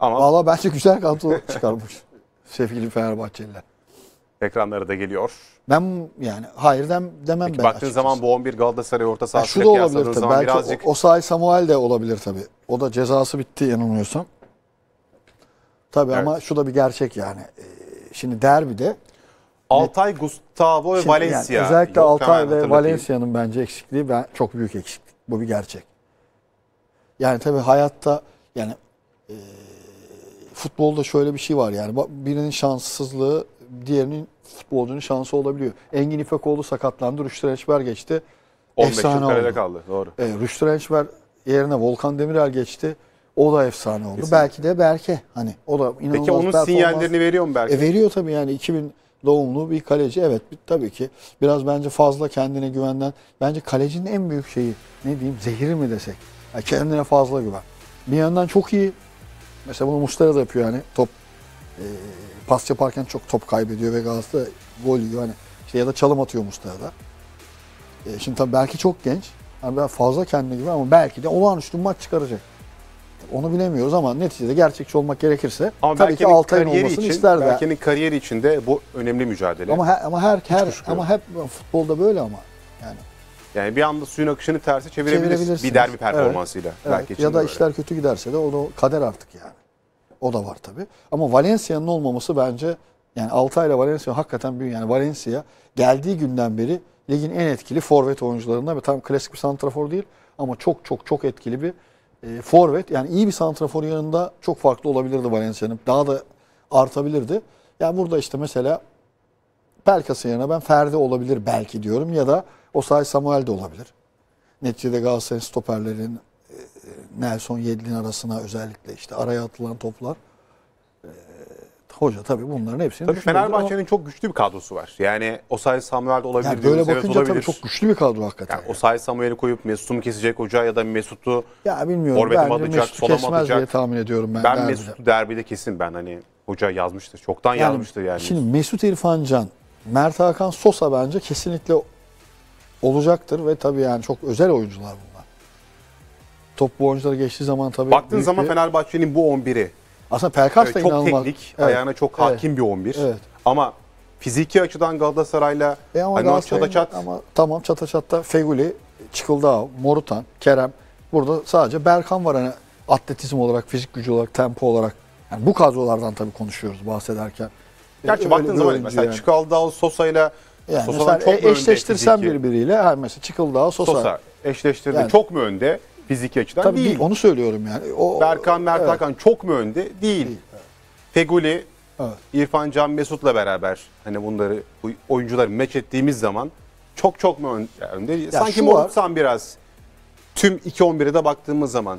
Ama Valla bence güzel kadro <laughs> çıkarmış sevgili Fenerbahçeliler. ekranlara da geliyor. Ben yani hayır dem, demem Peki ben baktığın açıkçası. zaman bu 11 Galatasaray orta sahasıyla şu da olabilir tabii. Belki birazcık o, Osayi Samuel de olabilir tabii. O da cezası bitti yanılmıyorsam. Tabii Evet. ama şu da bir gerçek yani. Ee, Şimdi derbide Altay, Gustavo ve Şimdi Valencia. yani özellikle Yok, Altay ve. Valencia'nın bence eksikliği ben çok büyük eksiklik. Bu bir gerçek. Yani tabii hayatta yani e, futbolda şöyle bir şey var yani birinin şanssızlığı diğerinin futbolcunun şansı olabiliyor. Engin İpekoğlu sakatlandı, Rüştü Reçber geçti. 15 efsane oldu. kaldı. Doğru. E, Rüştü Reçber yerine Volkan Demirel geçti. O da efsane oldu. Kesinlikle. Belki de Berke hani o da inanılmaz Peki onun sinyallerini veriyor mu belki? e veriyor tabii yani 2000 doğumlu bir kaleci. Evet tabii ki biraz bence fazla kendine güvenden. Bence kalecinin en büyük şeyi ne diyeyim zehiri mi desek. Ya kendine fazla güven. Bir yandan çok iyi. Mesela bunu Mustera da yapıyor yani top e, pas yaparken çok top kaybediyor ve Galatasaray gol yiyor. Hani işte ya da çalım atıyor Mustera da. E, şimdi tabii belki çok genç. Yani fazla kendine güven ama belki de olağanüstü maç çıkaracak. Onu bilemiyoruz ama neticede gerçekçi olmak gerekirse Ama tabii ki Altay'ın olmasını için, isterdi. Berke'nin kariyeri için de bu önemli mücadele. Ama her, ama her her ama hep futbolda böyle ama yani. yani bir anda suyun akışını terse çevirebilirsin. Çevirebilirsiniz. Bir derbi performansıyla. Evet, Belki için ya da de öyle. işler kötü giderse de o da kader artık yani. O da var tabii. Ama Valencia'nın olmaması bence yani Altay ile Valencia hakikaten büyük. Yani Valencia geldiği günden beri ligin en etkili forvet oyuncularından ve tam klasik bir santrafor değil ama çok çok çok etkili bir e, forvet. Yani iyi bir santrafor yanında çok farklı olabilirdi Valencia'nın. Daha da artabilirdi. Yani burada işte mesela Pelkas'ın yerine ben Ferdi olabilir belki diyorum ya da Osay Samuel de olabilir. Neticede Galatasaray'ın stoperlerin e, Nelson Yedlin arasına özellikle işte araya atılan toplar. Hoca tabii bunların hepsini Tabii düşünüyordur ama Fenerbahçe'nin çok güçlü bir kadrosu var. Yani Osay Samuel de olabilir yani böyle evet bakınca olabilir. tabii çok güçlü bir kadro hakikaten. Yani Osay Samuel'i koyup Mesut'u mu kesecek hoca ya da Mesut'u ya bilmiyorum forvete atacak, Mesut'u sola kesmez diye atacak? tahmin ediyorum ben. ben derbide. Mesut'u derbide kesin ben hani hoca yazmıştır. Çoktan Yani yazmıştır yani. Şimdi Mesut İrfan Can, Mert Hakan Sosa bence kesinlikle olacaktır ve tabii yani çok özel oyuncular bunlar. Top bu oyuncuları geçtiği zaman tabii Baktığın zaman bir- Fenerbahçe'nin bu 11'i aslında Pelkas da Evet, çok inanılmaz. teknik, Evet. ayağına çok Evet. hakim bir 11. Evet. Ama fiziki açıdan Galatasaray'la E ama hani Galatasaray'ın- çat ama tamam çata çatta Feguli, Çıkıldağ, Morutan, Kerem. Burada sadece Berkan var hani atletizm olarak, fizik gücü olarak, tempo olarak. Yani bu kadrolardan tabii konuşuyoruz bahsederken. Gerçi Öyle baktığın zaman mesela yani. Çikaldao Sosa'yla Yani Sosa'dan çok mu e- önde eşleştirsen birbiriyle ha mesela Çıkıldağ, Sosa. Sosa eşleştirdi. Yani- çok mu önde fiziki açıdan? Tabii değil. Onu söylüyorum yani. O, Berkan, Mert evet. Hakan çok mu önde? Değil. Değil, Feguli, Evet. İrfan Can Mesut'la beraber hani bunları bu oyuncuları meç ettiğimiz zaman çok çok mu ön- önde? Sanki şu var- Morutsan biraz tüm 2-11'e de baktığımız zaman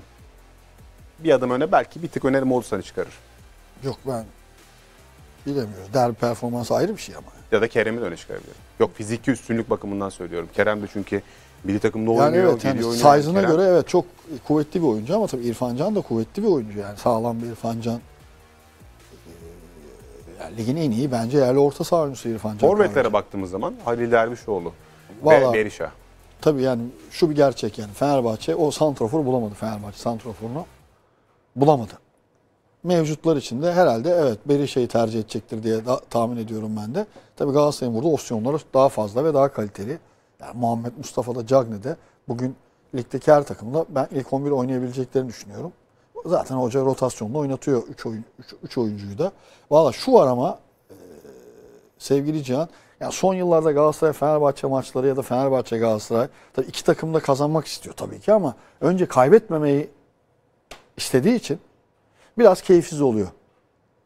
bir adım öne belki bir tık öne Morutsan'ı çıkarır. Yok ben bilemiyorum. Derbi performansı ayrı bir şey ama. Ya da Kerem'i de öne çıkarabilir. Yok fiziki üstünlük bakımından söylüyorum. Kerem de çünkü milli takımda Yani oynuyor, evet yani oynuyor. size'ına göre evet çok kuvvetli bir oyuncu ama tabii İrfan Can da kuvvetli bir oyuncu yani sağlam bir İrfan Can. Ee, Yani ligin en iyi bence yerli orta saha oyuncusu İrfan Can. Forvetlere baktığımız zaman Halil Dervişoğlu Vallahi- ve Berisha. Tabii yani şu bir gerçek yani Fenerbahçe o santrofor bulamadı Fenerbahçe santroforunu bulamadı. Mevcutlar içinde herhalde evet Berisha'yı tercih edecektir diye da, tahmin ediyorum ben de. Tabii Galatasaray'ın burada opsiyonları daha fazla ve daha kaliteli. Yani Muhammed Mustafa'da Cagney'de bugün ligdeki her takımda ben ilk 11 oynayabileceklerini düşünüyorum. Zaten hoca rotasyonla oynatıyor 3 oyun, üç, üç oyuncuyu da. Valla şu var ama e, sevgili Cihan. Yani son yıllarda Galatasaray Fenerbahçe maçları ya da Fenerbahçe Galatasaray tabii iki takım da kazanmak istiyor tabii ki ama önce kaybetmemeyi istediği için biraz keyifsiz oluyor.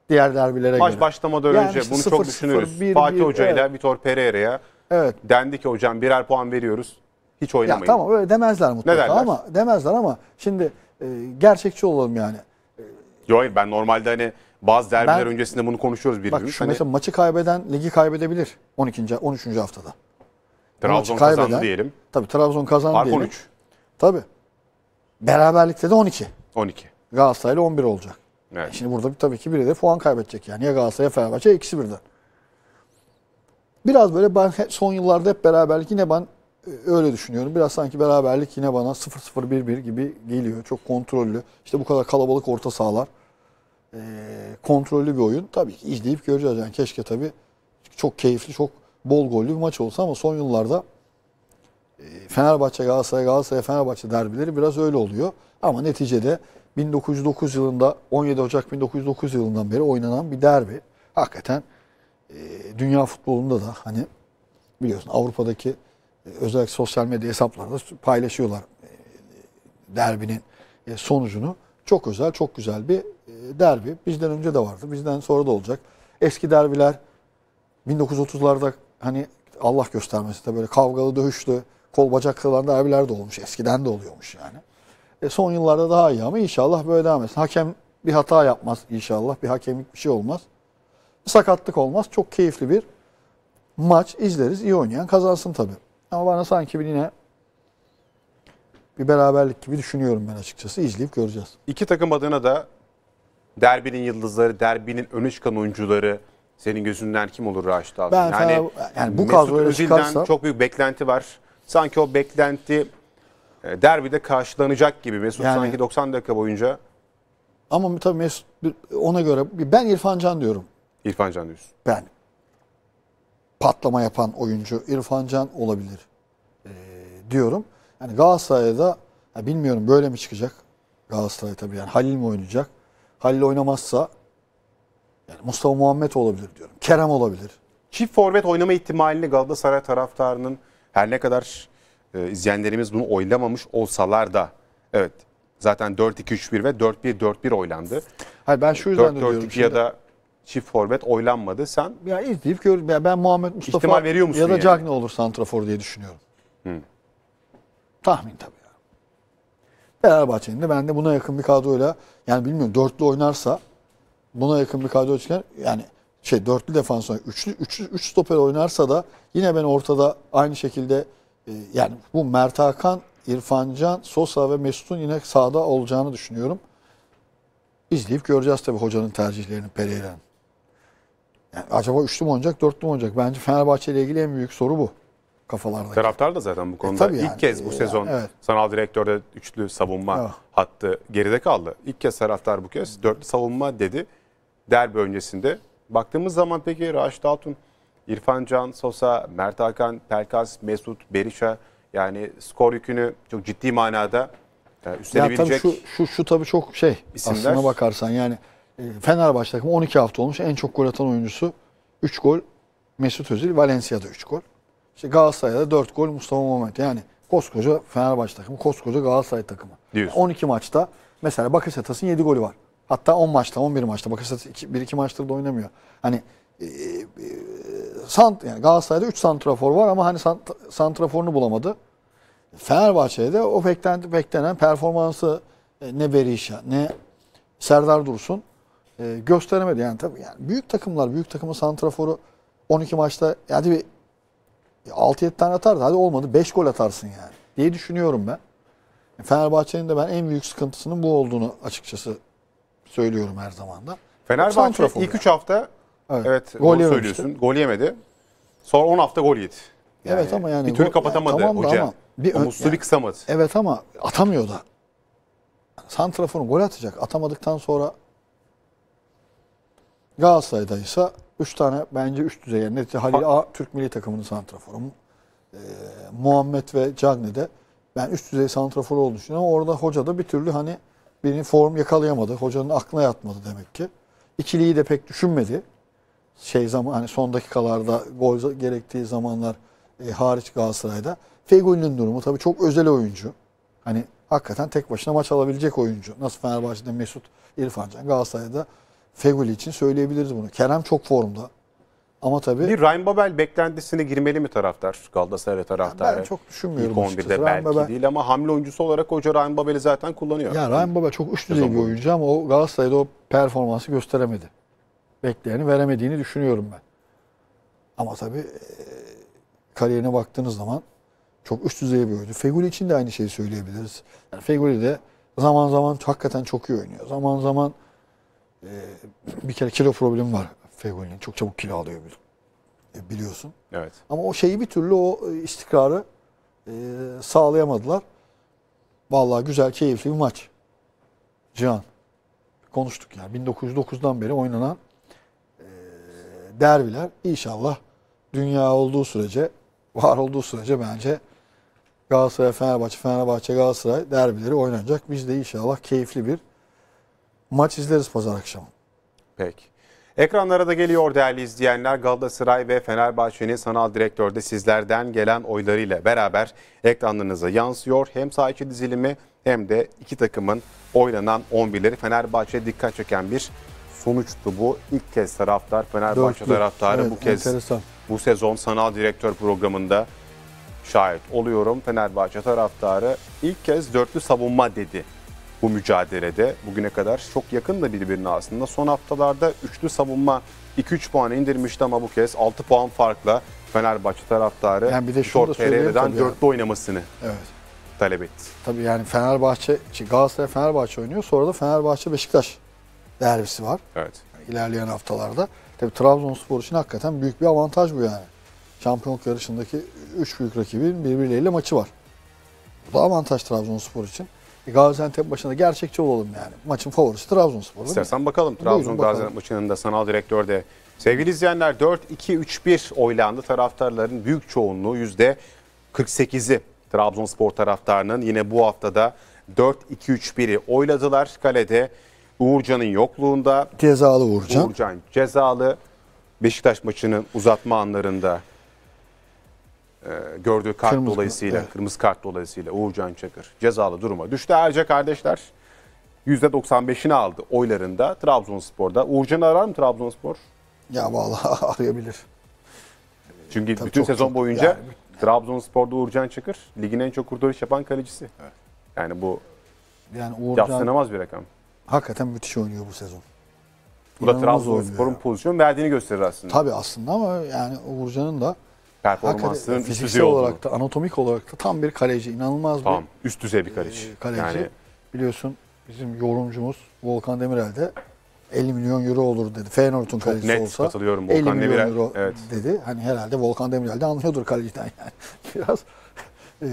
Diğer derbilere Maç göre. başlamadan Yani önce işte bunu sıfır, çok sıfır, düşünürüz. bir, Fatih bir, Hoca ile evet. Vitor Pereira'ya Evet. dendi ki hocam birer puan veriyoruz. Hiç Ya oynamayın. tamam öyle demezler mutlaka derler? ama demezler ama şimdi e, gerçekçi olalım yani. Yo hayır ben normalde hani Bazı derbiler Ben- öncesinde bunu konuşuyoruz birbirimiz. Bak şu Hani mesela maçı kaybeden ligi kaybedebilir 12. 13. haftada. Trabzon maçı kazandı kaybeden- diyelim. Tabii Trabzon kazandı Fark diyelim. 13. Tabii. Beraberlikte de 12. 12. Galatasaray'la 11 olacak. Evet. Şimdi burada bir- tabii ki biri de puan kaybedecek yani. Ya Galatasaray ya Fenerbahçe ikisi birden. Biraz böyle ben son yıllarda hep beraberlik yine ben e, öyle düşünüyorum. Biraz sanki beraberlik yine bana 0-0-1-1 gibi geliyor. Çok kontrollü. İşte bu kadar kalabalık orta sahalar. E, kontrollü bir oyun. Tabii ki izleyip göreceğiz. Yani keşke tabii çok keyifli, çok bol gollü bir maç olsa ama son yıllarda e, Fenerbahçe, Galatasaray, Galatasaray, Fenerbahçe derbileri biraz öyle oluyor. Ama neticede 1909 yılında 17 Ocak 1909 yılından beri oynanan bir derbi. Hakikaten e, dünya futbolunda da hani biliyorsun Avrupa'daki e, özellikle sosyal medya hesaplarda paylaşıyorlar e, derbinin e, sonucunu. Çok özel, çok güzel bir e, derbi. Bizden önce de vardı, bizden sonra da olacak. Eski derbiler 1930'larda hani Allah göstermesin de böyle kavgalı, dövüşlü, kol bacak kırılan derbiler de olmuş. Eskiden de oluyormuş yani. E son yıllarda daha iyi ama inşallah böyle devam etsin. Hakem bir hata yapmaz inşallah. Bir hakemlik bir şey olmaz. Sakatlık olmaz. Çok keyifli bir maç izleriz. İyi oynayan kazansın tabii. Ama bana sanki bir yine bir beraberlik gibi düşünüyorum ben açıkçası. İzleyip göreceğiz. İki takım adına da derbinin yıldızları, derbinin öne çıkan oyuncuları senin gözünden kim olur Raşit abi? Ben Fener- yani bu Mesut Özil'den çıkarsa- çok büyük beklenti var. Sanki o beklenti e, derbide karşılanacak gibi. Mesut Yani- sanki 90 dakika boyunca Ama tabii Mesut ona göre ben İrfan Can diyorum. İrfan Can diyorsun. ben patlama yapan oyuncu İrfan Can olabilir ee, diyorum. Yani Galatasaray'da ya bilmiyorum böyle mi çıkacak? Galatasaray tabii yani Halil mi oynayacak? Halil oynamazsa yani Mustafa Muhammed olabilir diyorum. Kerem olabilir. Çift forvet oynama ihtimalini Galatasaray taraftarının her ne kadar e, izleyenlerimiz bunu oylamamış olsalar da evet zaten 4-2-3-1 ve 4-1-4-1 oylandı. Hayır ben şu yüzden de diyorum 4-4-2 şimdi. ya da çift forvet oylanmadı. Sen Ya izleyip gör. ya Ben Muhammed Mustafa İhtimal veriyor musun ya da yani? Cagney olur santrafor diye düşünüyorum. Tahmin tabii. ya. Fenerbahçe'nin de ben de buna yakın bir kadroyla yani bilmiyorum dörtlü oynarsa buna yakın bir kadro çıkar. Yani şey dörtlü defans oynar. Üçlü, üçlü, üç stoper oynarsa da yine ben ortada aynı şekilde e, yani bu Mert Hakan, İrfan Can, Sosa ve Mesut'un yine sahada olacağını düşünüyorum. İzleyip göreceğiz tabii hocanın tercihlerini Pereira'nın. Yani acaba üçlü mü oynayacak, dörtlü mü oynayacak? Bence Fenerbahçe ile ilgili en büyük soru bu kafalardaki. taraftar da zaten bu konuda tabii ilk yani. kez bu E, sezon evet. sanal direktörde üçlü savunma Evet. hattı geride kaldı. İlk kez taraftar bu kez dörtlü savunma dedi derbi öncesinde. Baktığımız zaman peki Raşit Altun, İrfan Can, Sosa, Mert Hakan, Pelkas, Mesut, Berisha yani skor yükünü çok ciddi manada e, Ya tabii üstlenebilecek şu, şu, şu tabii çok şey isimler. aslına bakarsan yani e, Fenerbahçe takımı 12 hafta olmuş en çok gol atan oyuncusu 3 gol Mesut Özil Valencia'da 3 gol. İşte Galatasaray'da 4 gol Mustafa Muhammed yani koskoca Fenerbahçe takımı koskoca Galatasaray takımı. Diyorsun. 12 maçta mesela Bakasetas'ın 7 golü var. Hatta 10 maçta 11 maçta Bakasetas 1-2 maçtır da oynamıyor. Hani e, e, sant, yani Galatasaray'da 3 santrafor var ama hani sant, santraforunu bulamadı. Fenerbahçe'de o beklenti, beklenen performansı e, ne Berisha ne Serdar Dursun e, gösteremedi. Yani tabii yani büyük takımlar, büyük takımın santraforu 12 maçta hadi bir 6-7 tane atardı. Hadi olmadı 5 gol atarsın yani diye düşünüyorum ben. Fenerbahçe'nin de ben en büyük sıkıntısının bu olduğunu açıkçası söylüyorum her zaman da. Fenerbahçe ilk yani. 3 hafta Evet. evet, Gol söylüyorsun. Gol yemedi. Sonra 10 hafta gol yedi. Evet ama yani bir türlü kapatamadı yani tamam hoca. ama bir musluğu yani- bir kısamadı. Evet ama atamıyor da. Santrafor'un gol atacak. Atamadıktan sonra Galatasaray'da ise 3 tane bence üst düzey. Yani Halil A Türk milli takımının santraforu. Ee, Muhammed ve Cagney de ben üst düzey santrafor olduğunu düşünüyorum. Ama orada hoca da bir türlü hani birini form yakalayamadı. Hocanın aklına yatmadı demek ki. İkiliyi de pek düşünmedi. Şey zaman hani son dakikalarda gol gerektiği zamanlar e, hariç Galatasaray'da. Fegoli'nin durumu tabii çok özel oyuncu. Hani hakikaten tek başına maç alabilecek oyuncu. Nasıl Fenerbahçe'de Mesut İrfan Can Galatasaray'da Fegoli için söyleyebiliriz bunu. Kerem çok formda. Ama tabii Bir Ryan Babel beklentisine girmeli mi taraftar? Galatasaray taraftarı. ben çok düşünmüyorum İlk açıkçası. 11'de Ryan belki Babel- değil ama hamle oyuncusu olarak hoca Ryan Babel'i zaten kullanıyor. Ya Ryan Babel çok üst düzey bir oyuncu ama o Galatasaray'da o performansı gösteremedi. Bekleyeni veremediğini düşünüyorum ben. Ama tabii e, kariyerine baktığınız zaman çok üst düzey bir oyuncu. Feguli için de aynı şeyi söyleyebiliriz. Yani Feguli de zaman zaman hakikaten çok iyi oynuyor. Zaman zaman e, bir kere kilo problemi var Feguli'nin. Çok çabuk kilo alıyor bil- e, biliyorsun. Evet. Ama o şeyi bir türlü o e, istikrarı e, sağlayamadılar. Vallahi güzel, keyifli bir maç. Cihan. Konuştuk ya. 1909'dan beri oynanan e, derbiler inşallah dünya olduğu sürece, var olduğu sürece bence Galatasaray, Fenerbahçe, Fenerbahçe, Galatasaray derbileri oynanacak. Biz de inşallah keyifli bir maç izleriz pazar akşamı. Peki. Ekranlara da geliyor değerli izleyenler. Galatasaray ve Fenerbahçe'nin sanal direktörde sizlerden gelen oylarıyla beraber ekranlarınıza yansıyor. Hem saha içi dizilimi hem de iki takımın oynanan 11'leri Fenerbahçe dikkat çeken bir sonuçtu bu. İlk kez taraftar Fenerbahçe Dörtlü. taraftarı Evet, bu kez enteresan. bu sezon sanal direktör programında şahit oluyorum. Fenerbahçe taraftarı ilk kez dörtlü savunma dedi bu mücadelede. Bugüne kadar çok yakın da birbirine aslında. Son haftalarda üçlü savunma 2-3 puan indirmişti ama bu kez 6 puan farkla Fenerbahçe taraftarı Yani bir de Vitor Pereira'dan tabii ya. dörtlü oynamasını Evet. talep etti. Tabii yani Fenerbahçe, şey, Galatasaray Fenerbahçe oynuyor. Sonra da Fenerbahçe Beşiktaş derbisi var Evet. ilerleyen haftalarda. Tabii Trabzonspor için hakikaten büyük bir avantaj bu yani. Şampiyonluk yarışındaki 3 büyük rakibin birbirleriyle maçı var. Bu da avantaj Trabzonspor için. E Gaziantep başında gerçekçi olalım yani. Maçın favorisi Trabzonspor. İstersen bakalım Trabzon. Gaziantep maçının da sanal direktörde. Sevgili izleyenler 4-2-3-1 oylandı. Taraftarların büyük çoğunluğu %48'i Trabzonspor taraftarının yine bu haftada 4-2-3-1'i oyladılar. Kalede Uğurcan'ın yokluğunda Cezalı Uğurcan. Uğurcan cezalı. Beşiktaş maçının uzatma anlarında e, gördüğü kart Kırmızı- dolayısıyla, evet. kırmızı kart dolayısıyla Uğurcan Çakır cezalı duruma düştü. Erce kardeşler %95'ini aldı oylarında Trabzonspor'da. Uğurcan'ı arar mı Trabzonspor? Ya vallahi <laughs> arayabilir. Çünkü Tabii bütün çok- sezon çok- boyunca yani- Trabzonspor'da Uğurcan Çakır ligin en çok kurtarış yapan kalecisi. Yani bu Yani Uğurcan yatsınamaz bir rakam. hakikaten müthiş oynuyor bu sezon. Bu da Trabzonspor'un pozisyon verdiğini gösterir aslında. Tabii aslında ama yani Uğurcan'ın da Performansının hakikaten üst düzey olduğunu. olarak da anatomik olarak da tam bir kaleci. inanılmaz Tamam. bir Üst düzey bir kaleci. e, kaleci. Yani Biliyorsun bizim yorumcumuz Volkan Demirel de 50 milyon euro olur dedi. Feyenoord'un kalecisi net olsa katılıyorum. 50 Volkan milyon Demirel, euro evet. dedi. Hani herhalde Volkan Demirel de anlıyordur kaleciden <laughs> yani. Biraz e,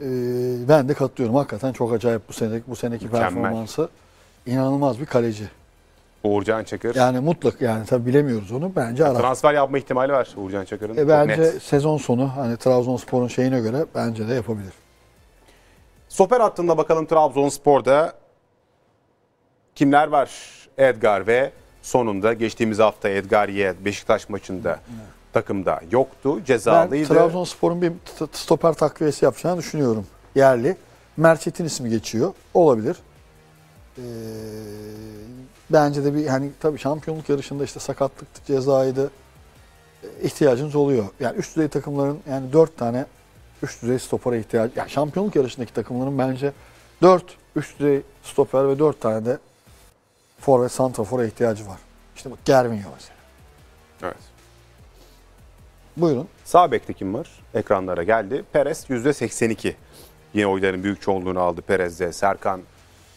e, ben de katılıyorum. Hakikaten çok acayip bu sene bu seneki Mükemmel. performansı. inanılmaz bir kaleci. Uğurcan Çakır. Yani mutlak yani tabii bilemiyoruz onu. Bence arar. Transfer yapma ihtimali var Uğurcan Çakır'ın. E, bence net. sezon sonu hani Trabzonspor'un şeyine göre bence de yapabilir. Stoper hattında bakalım Trabzonspor'da kimler var? Edgar ve sonunda geçtiğimiz hafta Edgar Ye Beşiktaş maçında takımda yoktu. Ben Cezalıydı. Trabzonspor'un bir stoper takviyesi yapacağını düşünüyorum. Yerli. Merçet'in ismi geçiyor. Olabilir. Ee, bence de bir hani tabii şampiyonluk yarışında işte sakatlıktı, cezaydı. Ee, ihtiyacınız oluyor. Yani üst düzey takımların yani dört tane üst düzey stopere ihtiyacı. Yani şampiyonluk yarışındaki takımların bence dört üst düzey stoper ve dört tane de forvet santrafora ihtiyacı var. İşte bak Gervinho mesela. Evet. Buyurun. Sağ bekte kim var? Ekranlara geldi. Perez %82. Yine oyların büyük çoğunluğunu aldı Perez'de. Serkan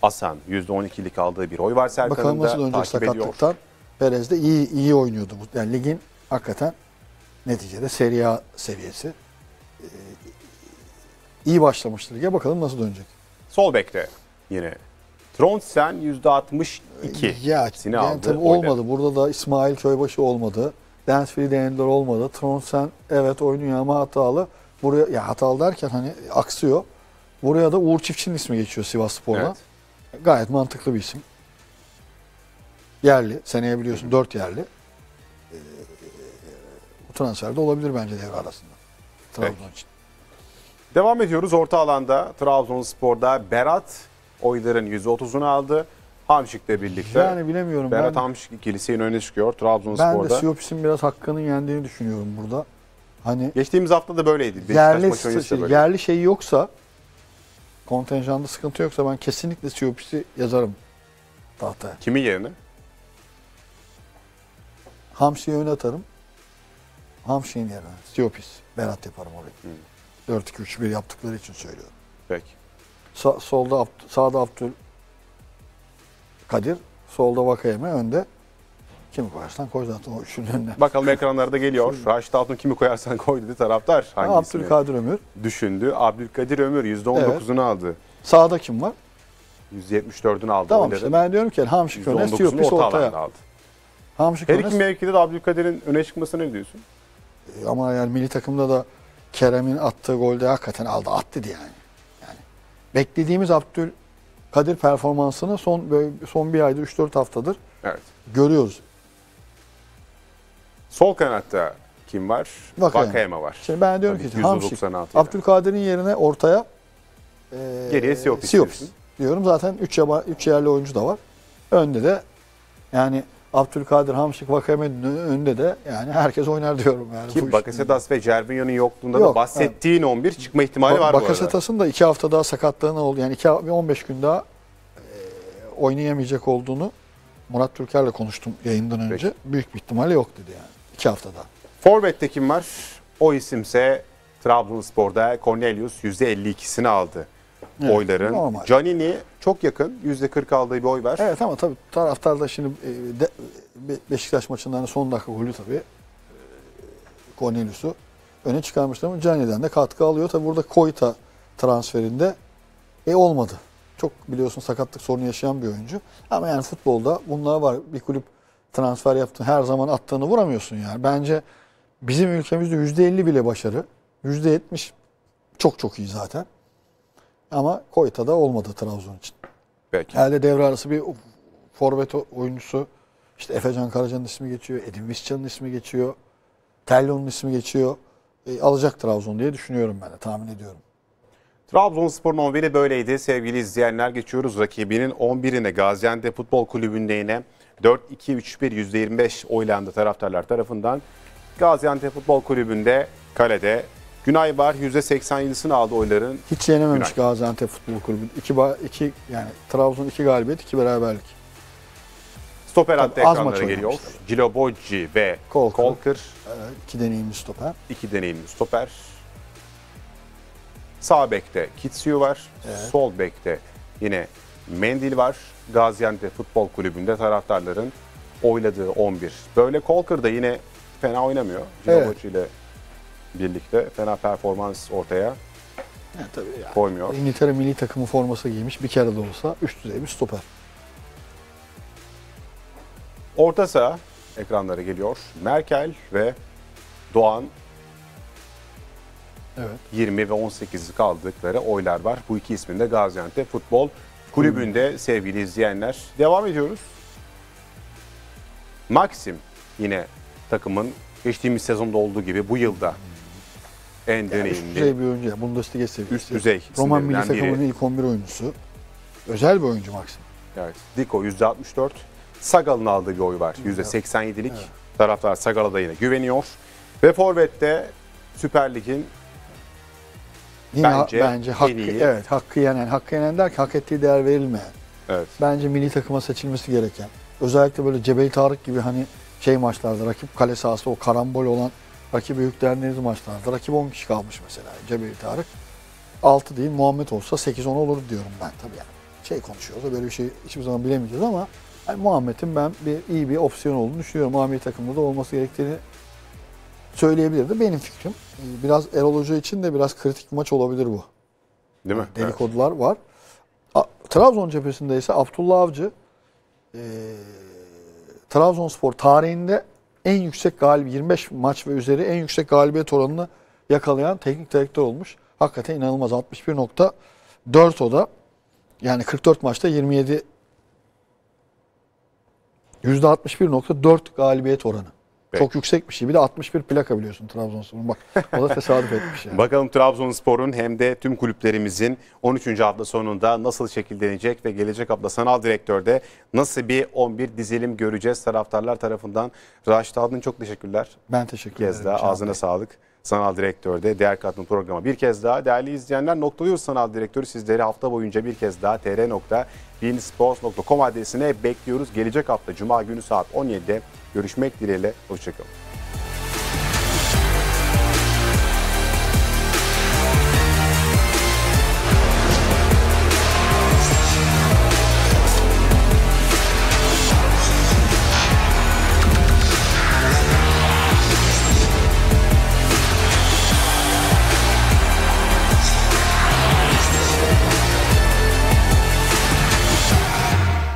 Asan %12'lik aldığı bir oy var Serkan'ın Bakalım nasıl da dönecek takip ediyor. sakatlıktan. Perez de iyi iyi oynuyordu. bu. Yani ligin hakikaten neticede Serie A seviyesi. Ee, iyi başlamıştı lige. Bakalım nasıl dönecek. Sol bekte yine. Trondsen %62. Ya Sini yani tabii olmadı. Burada da İsmail Köybaşı olmadı. Dansville denediler olmadı. Tronsen evet oynuyor ama hatalı. Buraya ya hatalı derken hani aksıyor. Buraya da Uğur Çiftçi'nin ismi geçiyor Sivas Spor'da. Evet. Gayet mantıklı bir isim. Yerli. Seneye biliyorsun dört yerli. Ee, bu transferde olabilir bence devre arasında. Trabzon Peki. için. Devam ediyoruz orta alanda. Trabzonspor'da Berat oyların %30'unu aldı. Hamşik'le birlikte. Yani bilemiyorum. Berat ben, Hamşik ikilisi öne çıkıyor ben de Trabzonspor'da. Siopis'in biraz hakkının yendiğini düşünüyorum burada. Hani Geçtiğimiz hafta da böyleydi. Beşiktaş yerli maçı de şey, böyle. yerli şey yoksa kontenjanda sıkıntı yoksa ben kesinlikle Siopis'i yazarım tahtaya. Kimin yerine? Hamşi'yi öne atarım. Hamşi'nin yerine. Siopis. Berat yaparım orayı. 4-2-3-1 yaptıkları için söylüyorum. Peki. Sa- solda sağda Abdül Kadir, solda Vakayeme, önde kimi koyarsan koy zaten o üçünün önüne. Bakalım ekranlarda geliyor. Raşit Altun kimi koyarsan koy dedi taraftar. Hangisini Abdülkadir Ömür. düşündü? Abdülkadir Ömür %19'unu aldı. Sağda kim var? %74'ünü aldı. Tamam işte ben diyorum ki Hamşik öne, %19'unu Siopis orta ortaya. aldı. Hamşik Her öne. iki mevkide de Abdülkadir'in öne çıkmasına ne diyorsun? Ama yani milli takımda da Kerem'in attığı golde hakikaten aldı. At dedi yani. yani beklediğimiz Abdülkadir performansını son böyle son bir aydır 3-4 haftadır Evet. görüyoruz. Sol kanatta kim var? Vakayeme. Vakayeme var. Şimdi ben diyorum Tabii ki Hamşik, %96 ile. Abdülkadir'in yerine ortaya e, Geriye Siopis Siopis diyorum. Zaten 3 yaba, üç yerli oyuncu da var. Önde de yani Abdülkadir, Hamşik, Vakayeme'nin önünde de yani herkes oynar diyorum. Yani Ki. Bakasetas ve Cervinho'nun yokluğunda da Yok, bahsettiğin 11 çıkma ihtimali var. Bakasetas'ın da 2 hafta daha sakatlığına oldu. Yani 2 15 gün daha e, oynayamayacak olduğunu Murat Türker'le konuştum yayından önce. Peki. Büyük bir ihtimalle yok dedi yani. 2 hafta daha. Forvet'te kim var? O isimse Trabzonspor'da Cornelius %52'sini aldı Evet, oyların. normal. Canini çok yakın. %40 aldığı bir oy var. Evet ama tabii taraftar da şimdi e, de, Beşiktaş maçından son dakika golü tabii e, Cornelius'u öne çıkarmışlar ama Cani'den de katkı alıyor. Tabii burada Koyta transferinde e olmadı. Çok biliyorsun sakatlık sorunu yaşayan bir oyuncu. Ama yani futbolda bunlar var. Bir kulüp transfer yaptı. Her zaman attığını vuramıyorsun yani. Bence bizim ülkemizde %50 bile başarı. %70 çok çok iyi zaten. Ama Koyta'da olmadı Trabzon için. Peki. Elde devre arası bir forvet oyuncusu. İşte Efecan Karaca'nın ismi geçiyor. Edin Visca'nın ismi geçiyor. Tellon'un ismi geçiyor. E, alacak Trabzon diye düşünüyorum ben de tahmin ediyorum. Trabzonspor'un 11'i böyleydi. Sevgili izleyenler geçiyoruz. Rakibinin 11'ine Gaziantep Futbol Kulübü'nde yine 4-2-3-1 %25 oylandı taraftarlar tarafından. Gaziantep Futbol Kulübü'nde kalede Günay var %87'sini aldı oyların. Hiç yenememiş Günay. Gaziantep Futbol Kulübü. İki, iki, yani Trabzon iki galibiyet, iki beraberlik. Stoper maç ekranlara geliyor. oynamışlar. Cilo Bocci ve. Kolkır. Evet, iki deneyimli stoper. iki deneyimli stoper. Sağ bekte Kitsiu var. Sol bekte yine Mendil var. Gaziantep Futbol Kulübü'nde taraftarların oyladığı 11. Böyle Kolkır da yine fena oynamıyor. Evet. Ciloboci ile birlikte fena performans ortaya Yani tabii yani. koymuyor. İngiltere milli takımı forması giymiş bir kere de olsa üst düzey bir stoper. Orta saha ekranlara geliyor. Merkel ve Doğan Evet. 20 ve 18 kaldıkları oylar var. Bu iki ismin de Gaziantep Futbol Kulübü'nde sevgili izleyenler. Devam ediyoruz. Maxim yine takımın geçtiğimiz sezonda olduğu gibi bu yılda en Yani üst deneyimli, düzey bir oyuncu. Yani Bundesliga seviyesi. üst düzey Roman milli isimlerinden takımının ilk 11 oyuncusu. Özel bir oyuncu Maxim. Evet. Diko %64. Sagal'ın aldığı bir oy var. %87'lik. Taraftar Sagal'a da yine güveniyor. Ve Forvet'te Süper Lig'in Yine Bence bence, bence en hakkı, iyi. evet hakkı yenen, hakkı yenen derken hak ettiği değer verilmeyen. evet, Bence milli takıma seçilmesi gereken. Özellikle böyle Cebeli Tarık gibi hani şey maçlarda rakip kale sahası o karambol olan rakibe yüklendiğiniz maçlarda rakip 10 kişi kalmış mesela Cebeli Tarık. 6 değil Muhammed olsa 8-10 olur diyorum ben tabii yani. Şey konuşuyoruz da böyle bir şey hiçbir zaman bilemeyeceğiz ama yani Muhammed'in ben bir iyi bir opsiyon olduğunu düşünüyorum. Muhammed takımda da olması gerektiğini söyleyebilirdi. Benim fikrim. Biraz Erol Hoca için de biraz kritik bir maç olabilir bu. değil mi? Evet. Dedikodular var. A- Trabzon cephesinde ise Abdullah Avcı e, Trabzonspor tarihinde en yüksek galibiyet 25 maç ve üzeri en yüksek galibiyet oranını yakalayan teknik direktör olmuş. Hakikaten inanılmaz 61.4 o da. Yani 44 maçta 27 %61.4 galibiyet oranı. Peki. Çok yüksek bir şey. Bir de 61 plaka biliyorsun Trabzonspor'un. Bak o da tesadüf etmiş yani. <laughs> Bakalım Trabzonspor'un hem de tüm kulüplerimizin 13. hafta sonunda nasıl şekillenecek ve gelecek hafta sanal direktörde nasıl bir 11 dizilim göreceğiz taraftarlar tarafından. Raşit Adın çok teşekkürler. Ben teşekkür kez ederim. daha Can ağzına sağlık. Sanal Direktör'de değer kattığın programa bir kez daha. Değerli izleyenler noktalıyoruz Sanal Direktörü. Sizleri hafta boyunca bir kez daha tr.beinsports.com adresine bekliyoruz. Gelecek hafta Cuma günü saat 17'de görüşmek dileğiyle. Hoşçakalın.